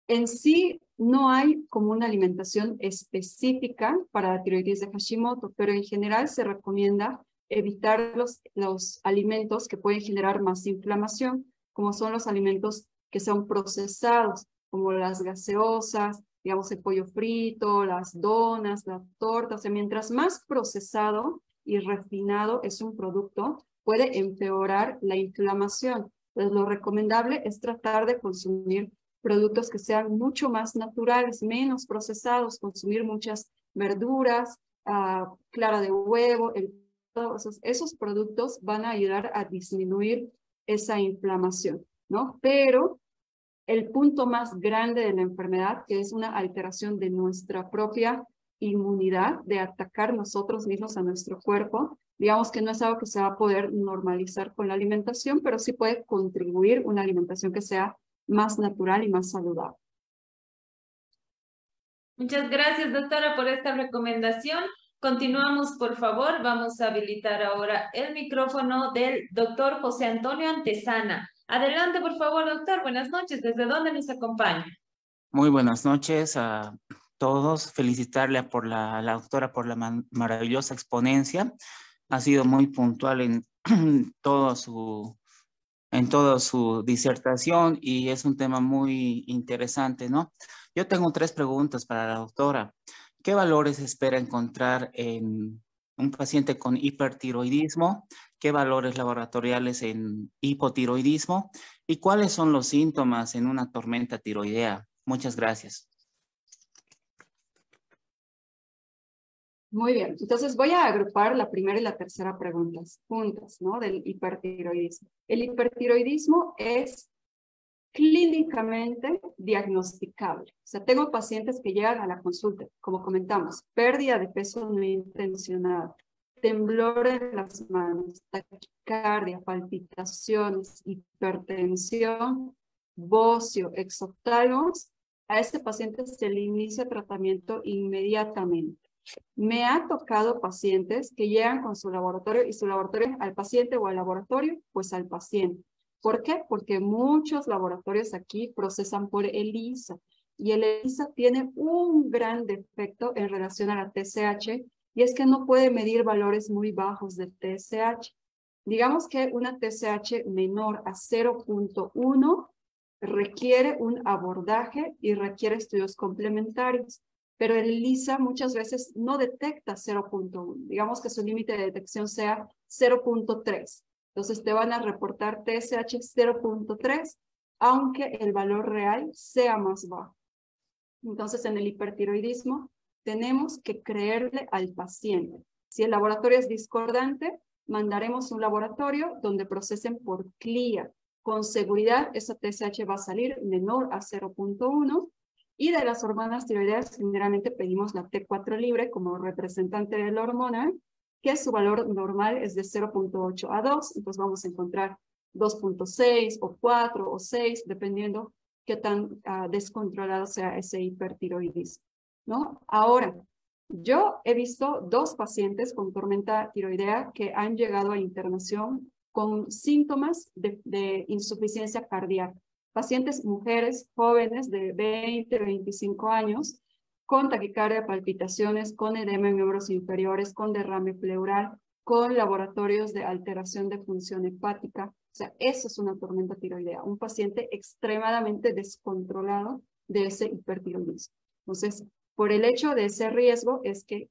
En sí, no hay como una alimentación específica para la tiroiditis de Hashimoto, pero en general se recomienda evitar los, los alimentos que pueden generar más inflamación, como son los alimentos que son procesados, como las gaseosas, digamos, el pollo frito, las donas, la torta, o mientras más procesado y refinado es un producto, puede empeorar la inflamación. Lo recomendable es tratar de consumir productos que sean mucho más naturales, menos procesados, consumir muchas verduras, uh, clara de huevo, esos, esos productos van a ayudar a disminuir esa inflamación, ¿no? Pero el punto más grande de la enfermedad, que es una alteración de nuestra propia inmunidad, de atacar nosotros mismos a nuestro cuerpo, digamos que no es algo que se va a poder normalizar con la alimentación, pero sí puede contribuir una alimentación que sea más natural y más saludable. Muchas gracias, doctora, por esta recomendación. Continuamos, por favor. Vamos a habilitar ahora el micrófono del doctor José Antonio Antesana. Adelante, por favor, doctor. Buenas noches. ¿Desde dónde nos acompaña? Muy buenas noches a todos. Felicitarle por la, la doctora por la maravillosa exponencia. Ha sido muy puntual en todo su en toda su disertación y es un tema muy interesante, ¿no? Yo tengo tres preguntas para la doctora. ¿Qué valores espera encontrar en un paciente con hipertiroidismo? ¿Qué valores laboratoriales en hipotiroidismo? ¿Y cuáles son los síntomas en una tormenta tiroidea? Muchas gracias. Muy bien, entonces voy a agrupar la primera y la tercera preguntas juntas, ¿no? Del hipertiroidismo. El hipertiroidismo es clínicamente diagnosticable. O sea, tengo pacientes que llegan a la consulta, como comentamos, pérdida de peso no intencionada, temblor en las manos, taquicardia, palpitaciones, hipertensión, bocio, exoptálmos. A este paciente se le inicia tratamiento inmediatamente. Me ha tocado pacientes que llegan con su laboratorio y su laboratorio al paciente o al laboratorio, pues al paciente. ¿Por qué? Porque muchos laboratorios aquí procesan por ELISA y el ELISA tiene un gran defecto en relación a la TSH y es que no puede medir valores muy bajos de TSH. Digamos que una TSH menor a 0.1 requiere un abordaje y requiere estudios complementarios pero el ELISA muchas veces no detecta 0.1. Digamos que su límite de detección sea 0.3. Entonces te van a reportar TSH 0.3, aunque el valor real sea más bajo. Entonces en el hipertiroidismo tenemos que creerle al paciente. Si el laboratorio es discordante, mandaremos un laboratorio donde procesen por CLIA. Con seguridad, esa TSH va a salir menor a 0.1 y de las hormonas tiroideas, generalmente pedimos la T4 libre como representante de la hormona, que su valor normal es de 0.8 a 2, entonces vamos a encontrar 2.6 o 4 o 6, dependiendo qué tan ah, descontrolado sea ese hipertiroidismo. ¿no? Ahora, yo he visto dos pacientes con tormenta tiroidea que han llegado a internación con síntomas de insuficiencia cardíaca pacientes mujeres jóvenes de 20, 25 años con taquicardia, palpitaciones, con edema en miembros inferiores, con derrame pleural, con laboratorios de alteración de función hepática. O sea, eso es una tormenta tiroidea, un paciente extremadamente descontrolado de ese hipertiroidismo. Entonces, por el hecho de ese riesgo es que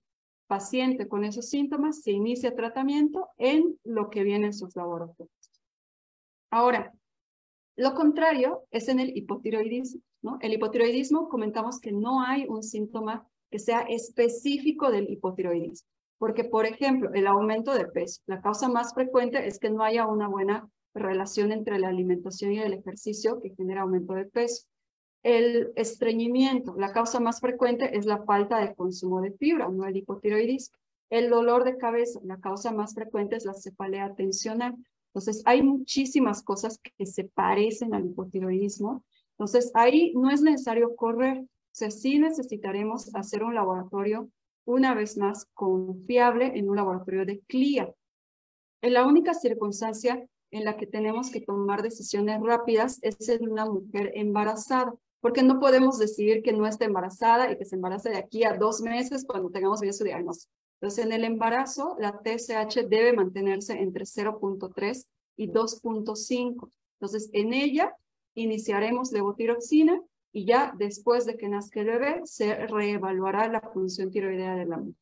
paciente con esos síntomas se inicia tratamiento en lo que viene en sus laboratorios. Ahora, lo contrario es en el hipotiroidismo. ¿no? El hipotiroidismo comentamos que no hay un síntoma que sea específico del hipotiroidismo. Porque, por ejemplo, el aumento de peso, la causa más frecuente es que no haya una buena relación entre la alimentación y el ejercicio que genera aumento de peso. El estreñimiento, la causa más frecuente es la falta de consumo de fibra, no el hipotiroidismo. El dolor de cabeza, la causa más frecuente es la cefalea tensional. Entonces, hay muchísimas cosas que se parecen al hipotiroidismo. Entonces, ahí no es necesario correr. O sea, sí necesitaremos hacer un laboratorio, una vez más, confiable en un laboratorio de CLIA. En la única circunstancia en la que tenemos que tomar decisiones rápidas es en una mujer embarazada, porque no podemos decidir que no esté embarazada y que se embarace de aquí a dos meses cuando tengamos bien su diagnóstico. Entonces, en el embarazo, la TSH debe mantenerse entre 0.3 y 2.5. Entonces, en ella iniciaremos levotiroxina y ya después de que nazca el bebé, se reevaluará la función tiroidea de la mujer.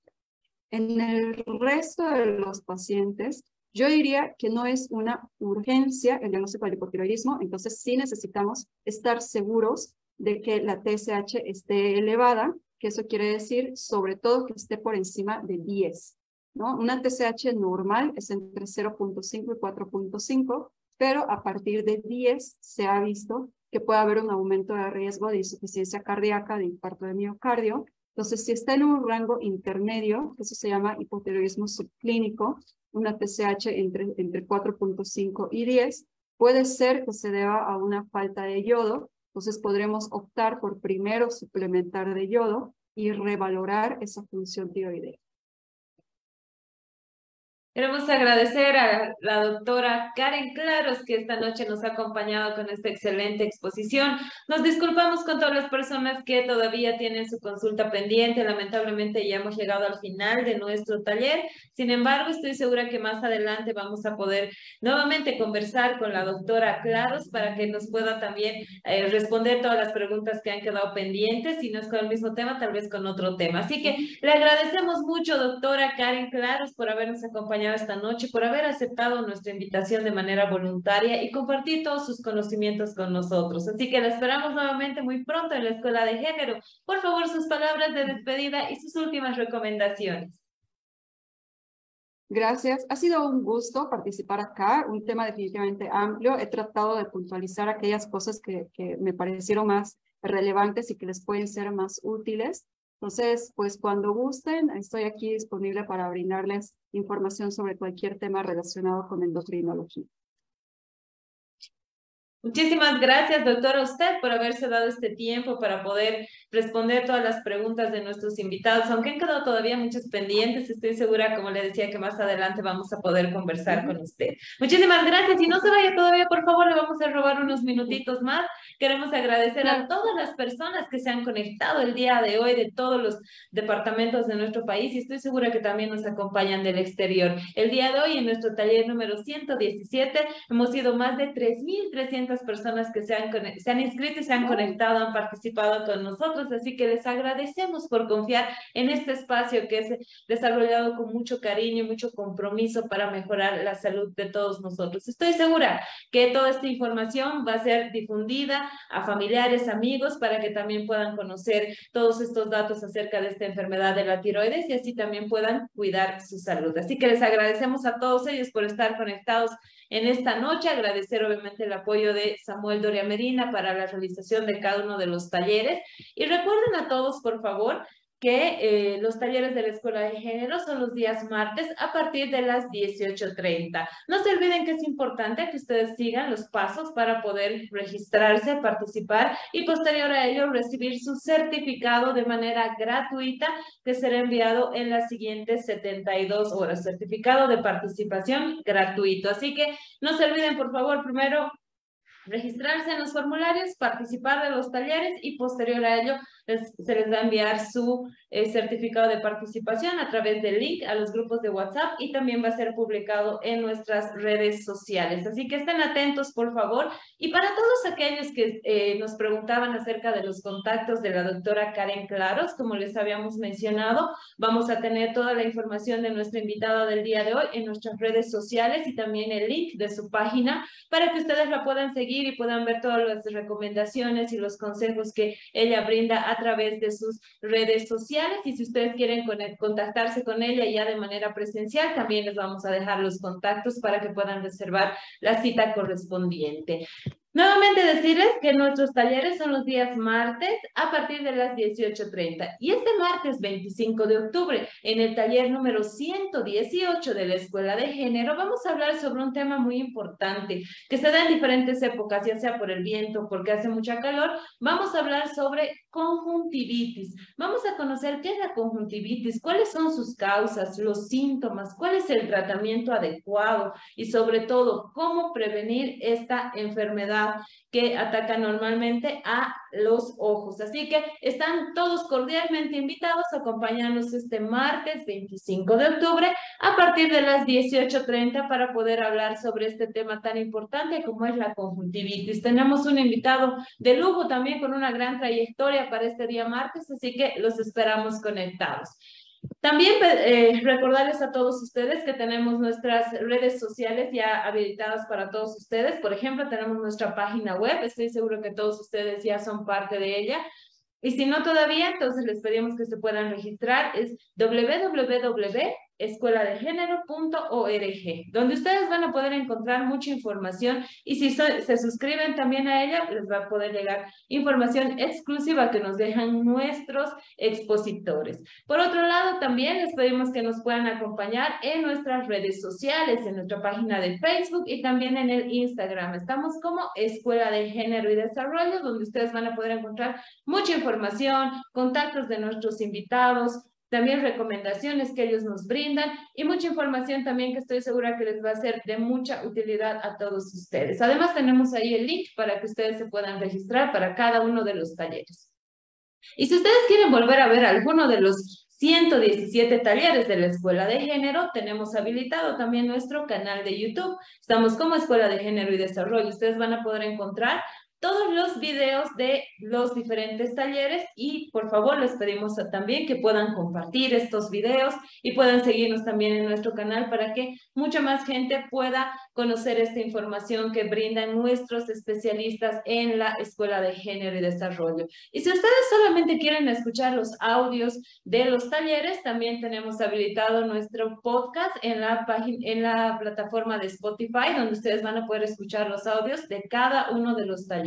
En el resto de los pacientes, Yo diría que no es una urgencia el diagnóstico del hipotiroidismo, entonces sí necesitamos estar seguros de que la TSH esté elevada, que eso quiere decir sobre todo que esté por encima de 10. ¿no? Una TSH normal es entre 0.5 y 4.5, pero a partir de 10 se ha visto que puede haber un aumento de riesgo de insuficiencia cardíaca, de infarto de miocardio. Entonces, si está en un rango intermedio, eso se llama hipotiroidismo subclínico, una TSH entre, entre 4.5 y 10, puede ser que se deba a una falta de yodo, entonces podremos optar por primero suplementar de yodo y revalorar esa función tiroidea. Queremos agradecer a la doctora Karen Claros que esta noche nos ha acompañado con esta excelente exposición. Nos disculpamos con todas las personas que todavía tienen su consulta pendiente. Lamentablemente ya hemos llegado al final de nuestro taller. Sin embargo, estoy segura que más adelante vamos a poder nuevamente conversar con la doctora Claros para que nos pueda también eh, responder todas las preguntas que han quedado pendientes. Si no es con el mismo tema, tal vez con otro tema. Así que le agradecemos mucho, doctora Karen Claros, por habernos acompañado esta noche, por haber aceptado nuestra invitación de manera voluntaria y compartir todos sus conocimientos con nosotros. Así que la esperamos nuevamente muy pronto en la Escuela de Género. Por favor, sus palabras de despedida y sus últimas recomendaciones. Gracias. Ha sido un gusto participar acá, un tema definitivamente amplio. He tratado de puntualizar aquellas cosas que, que me parecieron más relevantes y que les pueden ser más útiles. Entonces, pues cuando gusten, estoy aquí disponible para brindarles información sobre cualquier tema relacionado con endocrinología. Muchísimas gracias, doctora, a usted por haberse dado este tiempo para poder responder todas las preguntas de nuestros invitados. Aunque han quedado todavía muchos pendientes, estoy segura, como le decía, que más adelante vamos a poder conversar con usted. Muchísimas gracias. Y no se vaya todavía, por favor, le vamos a robar unos minutitos más. Queremos agradecer a todas las personas que se han conectado el día de hoy de todos los departamentos de nuestro país y estoy segura que también nos acompañan del exterior. El día de hoy, en nuestro taller número 117, hemos sido más de 3.300 personas que se han, se han inscrito y se han conectado, han participado con nosotros, así que les agradecemos por confiar en este espacio que es desarrollado con mucho cariño y mucho compromiso para mejorar la salud de todos nosotros. Estoy segura que toda esta información va a ser difundida a familiares, amigos, para que también puedan conocer todos estos datos acerca de esta enfermedad de la tiroides y así también puedan cuidar su salud. Así que les agradecemos a todos ellos por estar conectados en esta noche. Agradecer obviamente el apoyo de Samuel Doria Medina para la realización de cada uno de los talleres. Y recuerden a todos, por favor, que eh, los talleres de la Escuela de Género son los días martes a partir de las 18.30. No se olviden que es importante que ustedes sigan los pasos para poder registrarse, participar y posterior a ello recibir su certificado de manera gratuita que será enviado en las siguientes 72 horas. Certificado de participación gratuito. Así que no se olviden, por favor, primero registrarse en los formularios, participar de los talleres y posterior a ello se les va a enviar su eh, certificado de participación a través del link a los grupos de WhatsApp y también va a ser publicado en nuestras redes sociales. Así que estén atentos, por favor. Y para todos aquellos que eh, nos preguntaban acerca de los contactos de la doctora Karen Claros, como les habíamos mencionado, vamos a tener toda la información de nuestra invitada del día de hoy en nuestras redes sociales y también el link de su página para que ustedes la puedan seguir y puedan ver todas las recomendaciones y los consejos que ella brinda a a través de sus redes sociales y si ustedes quieren contactarse con ella ya de manera presencial, también les vamos a dejar los contactos para que puedan reservar la cita correspondiente. Nuevamente decirles que nuestros talleres son los días martes a partir de las 18.30 y este martes 25 de octubre en el taller número 118 de la Escuela de Género vamos a hablar sobre un tema muy importante que se da en diferentes épocas, ya sea por el viento, porque hace mucha calor. Vamos a hablar sobre conjuntivitis. Vamos a conocer qué es la conjuntivitis, cuáles son sus causas, los síntomas, cuál es el tratamiento adecuado y sobre todo cómo prevenir esta enfermedad que ataca normalmente a los ojos. Así que están todos cordialmente invitados a acompañarnos este martes 25 de octubre a partir de las 18.30 para poder hablar sobre este tema tan importante como es la conjuntivitis. Tenemos un invitado de lujo también con una gran trayectoria para este día martes, así que los esperamos conectados. También eh, recordarles a todos ustedes que tenemos nuestras redes sociales ya habilitadas para todos ustedes. Por ejemplo, tenemos nuestra página web. Estoy seguro que todos ustedes ya son parte de ella. Y si no todavía, entonces les pedimos que se puedan registrar. Es www escueladegénero.org, donde ustedes van a poder encontrar mucha información y si se suscriben también a ella, les va a poder llegar información exclusiva que nos dejan nuestros expositores. Por otro lado, también les pedimos que nos puedan acompañar en nuestras redes sociales, en nuestra página de Facebook y también en el Instagram. Estamos como Escuela de Género y Desarrollo, donde ustedes van a poder encontrar mucha información, contactos de nuestros invitados, también recomendaciones que ellos nos brindan y mucha información también que estoy segura que les va a ser de mucha utilidad a todos ustedes. Además tenemos ahí el link para que ustedes se puedan registrar para cada uno de los talleres. Y si ustedes quieren volver a ver alguno de los 117 talleres de la Escuela de Género, tenemos habilitado también nuestro canal de YouTube. Estamos como Escuela de Género y Desarrollo. Ustedes van a poder encontrar todos los videos de los diferentes talleres y por favor les pedimos también que puedan compartir estos videos y puedan seguirnos también en nuestro canal para que mucha más gente pueda conocer esta información que brindan nuestros especialistas en la Escuela de Género y Desarrollo. Y si ustedes solamente quieren escuchar los audios de los talleres, también tenemos habilitado nuestro podcast en la, página, en la plataforma de Spotify, donde ustedes van a poder escuchar los audios de cada uno de los talleres.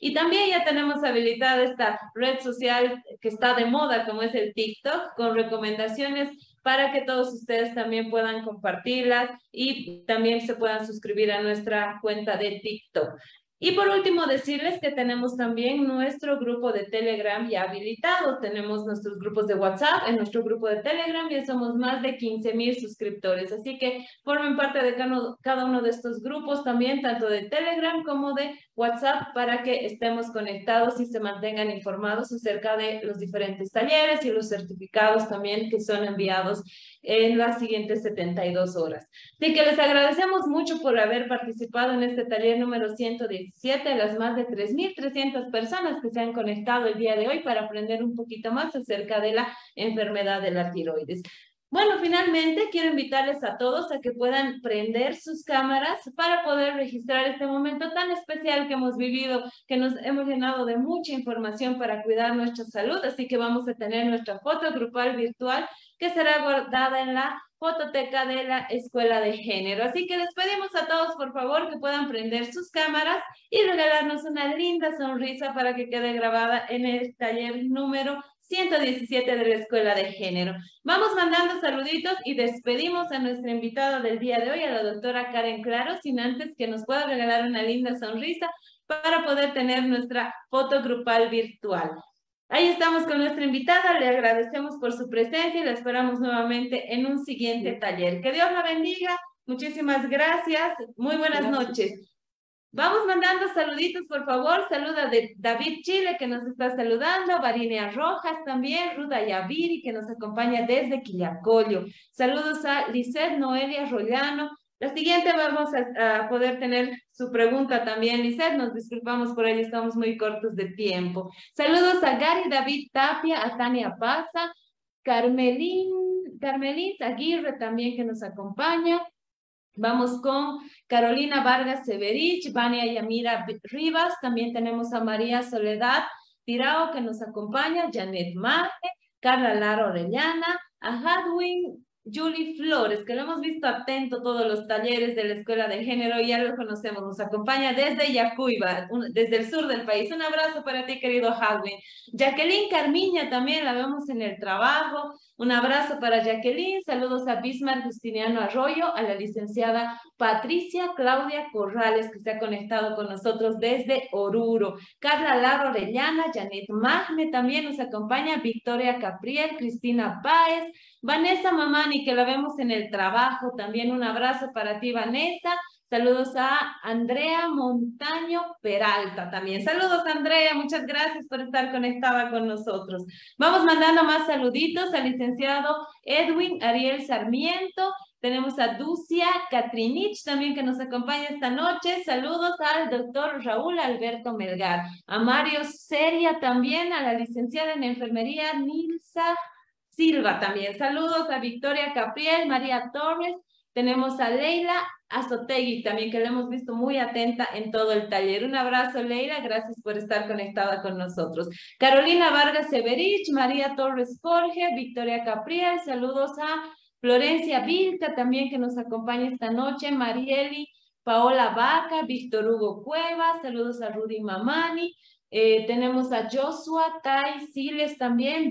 Y también ya tenemos habilitada esta red social que está de moda, como es el TikTok, con recomendaciones para que todos ustedes también puedan compartirlas y también se puedan suscribir a nuestra cuenta de TikTok. Y por último, decirles que tenemos también nuestro grupo de Telegram ya habilitado. Tenemos nuestros grupos de WhatsApp en nuestro grupo de Telegram y somos más de 15 mil suscriptores. Así que formen parte de cada uno de estos grupos también, tanto de Telegram como de WhatsApp, para que estemos conectados y se mantengan informados acerca de los diferentes talleres y los certificados también que son enviados en las siguientes 72 horas. Así que les agradecemos mucho por haber participado en este taller número 117 de las más de 3.300 personas que se han conectado el día de hoy para aprender un poquito más acerca de la enfermedad de la tiroides. Bueno, finalmente quiero invitarles a todos a que puedan prender sus cámaras para poder registrar este momento tan especial que hemos vivido, que nos hemos llenado de mucha información para cuidar nuestra salud, así que vamos a tener nuestra foto grupal virtual que será guardada en la fototeca de la Escuela de Género. Así que les pedimos a todos, por favor, que puedan prender sus cámaras y regalarnos una linda sonrisa para que quede grabada en el taller número 117 de la Escuela de Género. Vamos mandando saluditos y despedimos a nuestra invitada del día de hoy, a la doctora Karen Claro, sin antes que nos pueda regalar una linda sonrisa para poder tener nuestra foto grupal virtual. Ahí estamos con nuestra invitada, le agradecemos por su presencia y la esperamos nuevamente en un siguiente taller. Que Dios la bendiga, muchísimas gracias, muy buenas noches. Vamos mandando saluditos, por favor. Saluda de David Chile, que nos está saludando. Varinea Rojas también. Ruda Yaviri, que nos acompaña desde Quillacollo. Saludos a Lisette Noelia Rollano. La siguiente vamos a, poder tener su pregunta también, Lizeth. Nos disculpamos por ello, estamos muy cortos de tiempo. Saludos a Gary David Tapia, a Tania Paza, Carmelín, Carmelín Aguirre también que nos acompaña. Vamos con Carolina Vargas Severich, Vania Yamira Rivas, también tenemos a María Soledad Tirao que nos acompaña, Janet Marte, Carla Lara Orellana, a Hadwin Julie Flores, que lo hemos visto atento todos los talleres de la Escuela de Género, ya lo conocemos, nos acompaña desde Yacuiba, desde el sur del país. Un abrazo para ti, querido Haldwin. Jacqueline Carmiña también la vemos en el trabajo. Un abrazo para Jacqueline, saludos a Bismarck Justiniano Arroyo, a la licenciada Patricia Claudia Corrales, que se ha conectado con nosotros desde Oruro. Carla Lara Orellana, Janet Magne también nos acompaña, Victoria Capriel, Cristina Páez, Vanessa Mamani, que la vemos en el trabajo, también un abrazo para ti, Vanessa. Saludos a Andrea Montaño Peralta también. Saludos, Andrea. Muchas gracias por estar conectada con nosotros. Vamos mandando más saluditos al licenciado Edwin Ariel Sarmiento. Tenemos a Ducia Catrinich también que nos acompaña esta noche. Saludos al doctor Raúl Alberto Melgar. A Mario Seria también, a la licenciada en enfermería Nilsa Silva también. Saludos a Victoria Capriel, María Torres. Tenemos a Leila Azotegui también, que la hemos visto muy atenta en todo el taller. Un abrazo, Leila. Gracias por estar conectada con nosotros. Carolina Vargas Severich, María Torres Jorge, Victoria Capriel. Saludos a Florencia Vilca también, que nos acompaña esta noche. Marieli Paola Vaca, Víctor Hugo Cuevas. Saludos a Rudy Mamani. Eh, tenemos a Joshua Tai Siles también,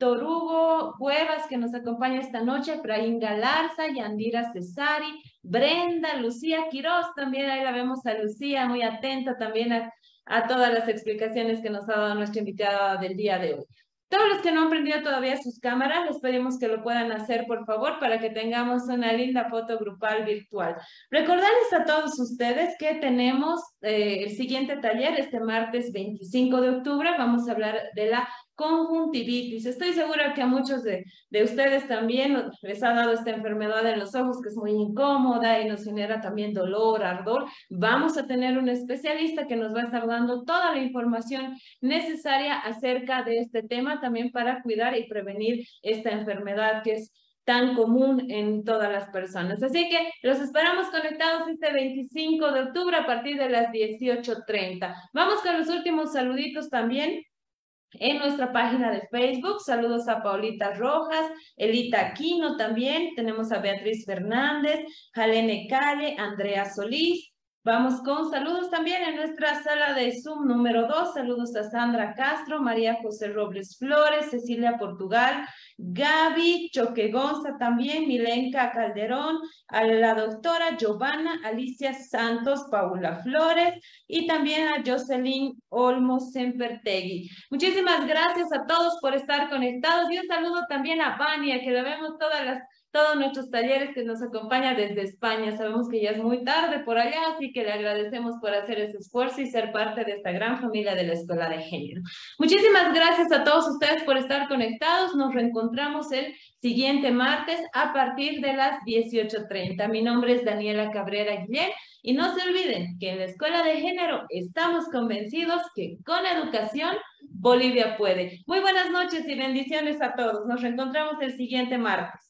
Víctor Hugo Cuevas que nos acompaña esta noche, Efraín Galarza, Yandira Cesari, Brenda, Lucía Quiroz también, ahí la vemos a Lucía, muy atenta también a, a todas las explicaciones que nos ha dado nuestra invitada del día de hoy. Todos los que no han prendido todavía sus cámaras, les pedimos que lo puedan hacer, por favor, para que tengamos una linda foto grupal virtual. Recordarles a todos ustedes que tenemos eh, el siguiente taller este martes 25 de octubre. Vamos a hablar de la conjuntivitis. Estoy segura que a muchos de, de, ustedes también les ha dado esta enfermedad en los ojos que es muy incómoda y nos genera también dolor, ardor. Vamos a tener un especialista que nos va a estar dando toda la información necesaria acerca de este tema también para cuidar y prevenir esta enfermedad que es tan común en todas las personas. Así que los esperamos conectados este 25 de octubre a partir de las 18.30. Vamos con los últimos saluditos también en nuestra página de Facebook. Saludos a Paulita Rojas, Elita Aquino también. Tenemos a Beatriz Fernández, Jalene Calle, Andrea Solís. Vamos con saludos también en nuestra sala de Zoom número 2. Saludos a Sandra Castro, María José Robles Flores, Cecilia Portugal, Gaby Choquegonza también, Milenka Calderón, a la doctora Giovanna Alicia Santos, Paula Flores y también a Jocelyn Olmos Sempertegui. Muchísimas gracias a todos por estar conectados y un saludo también a Vania, que la vemos todas las todos nuestros talleres que nos acompaña desde España. Sabemos que ya es muy tarde por allá, así que le agradecemos por hacer ese esfuerzo y ser parte de esta gran familia de la Escuela de Género. Muchísimas gracias a todos ustedes por estar conectados. Nos reencontramos el siguiente martes a partir de las 18.30. Mi nombre es Daniela Cabrera Guillén y no se olviden que en la Escuela de Género estamos convencidos que con educación Bolivia puede. Muy buenas noches y bendiciones a todos. Nos reencontramos el siguiente martes.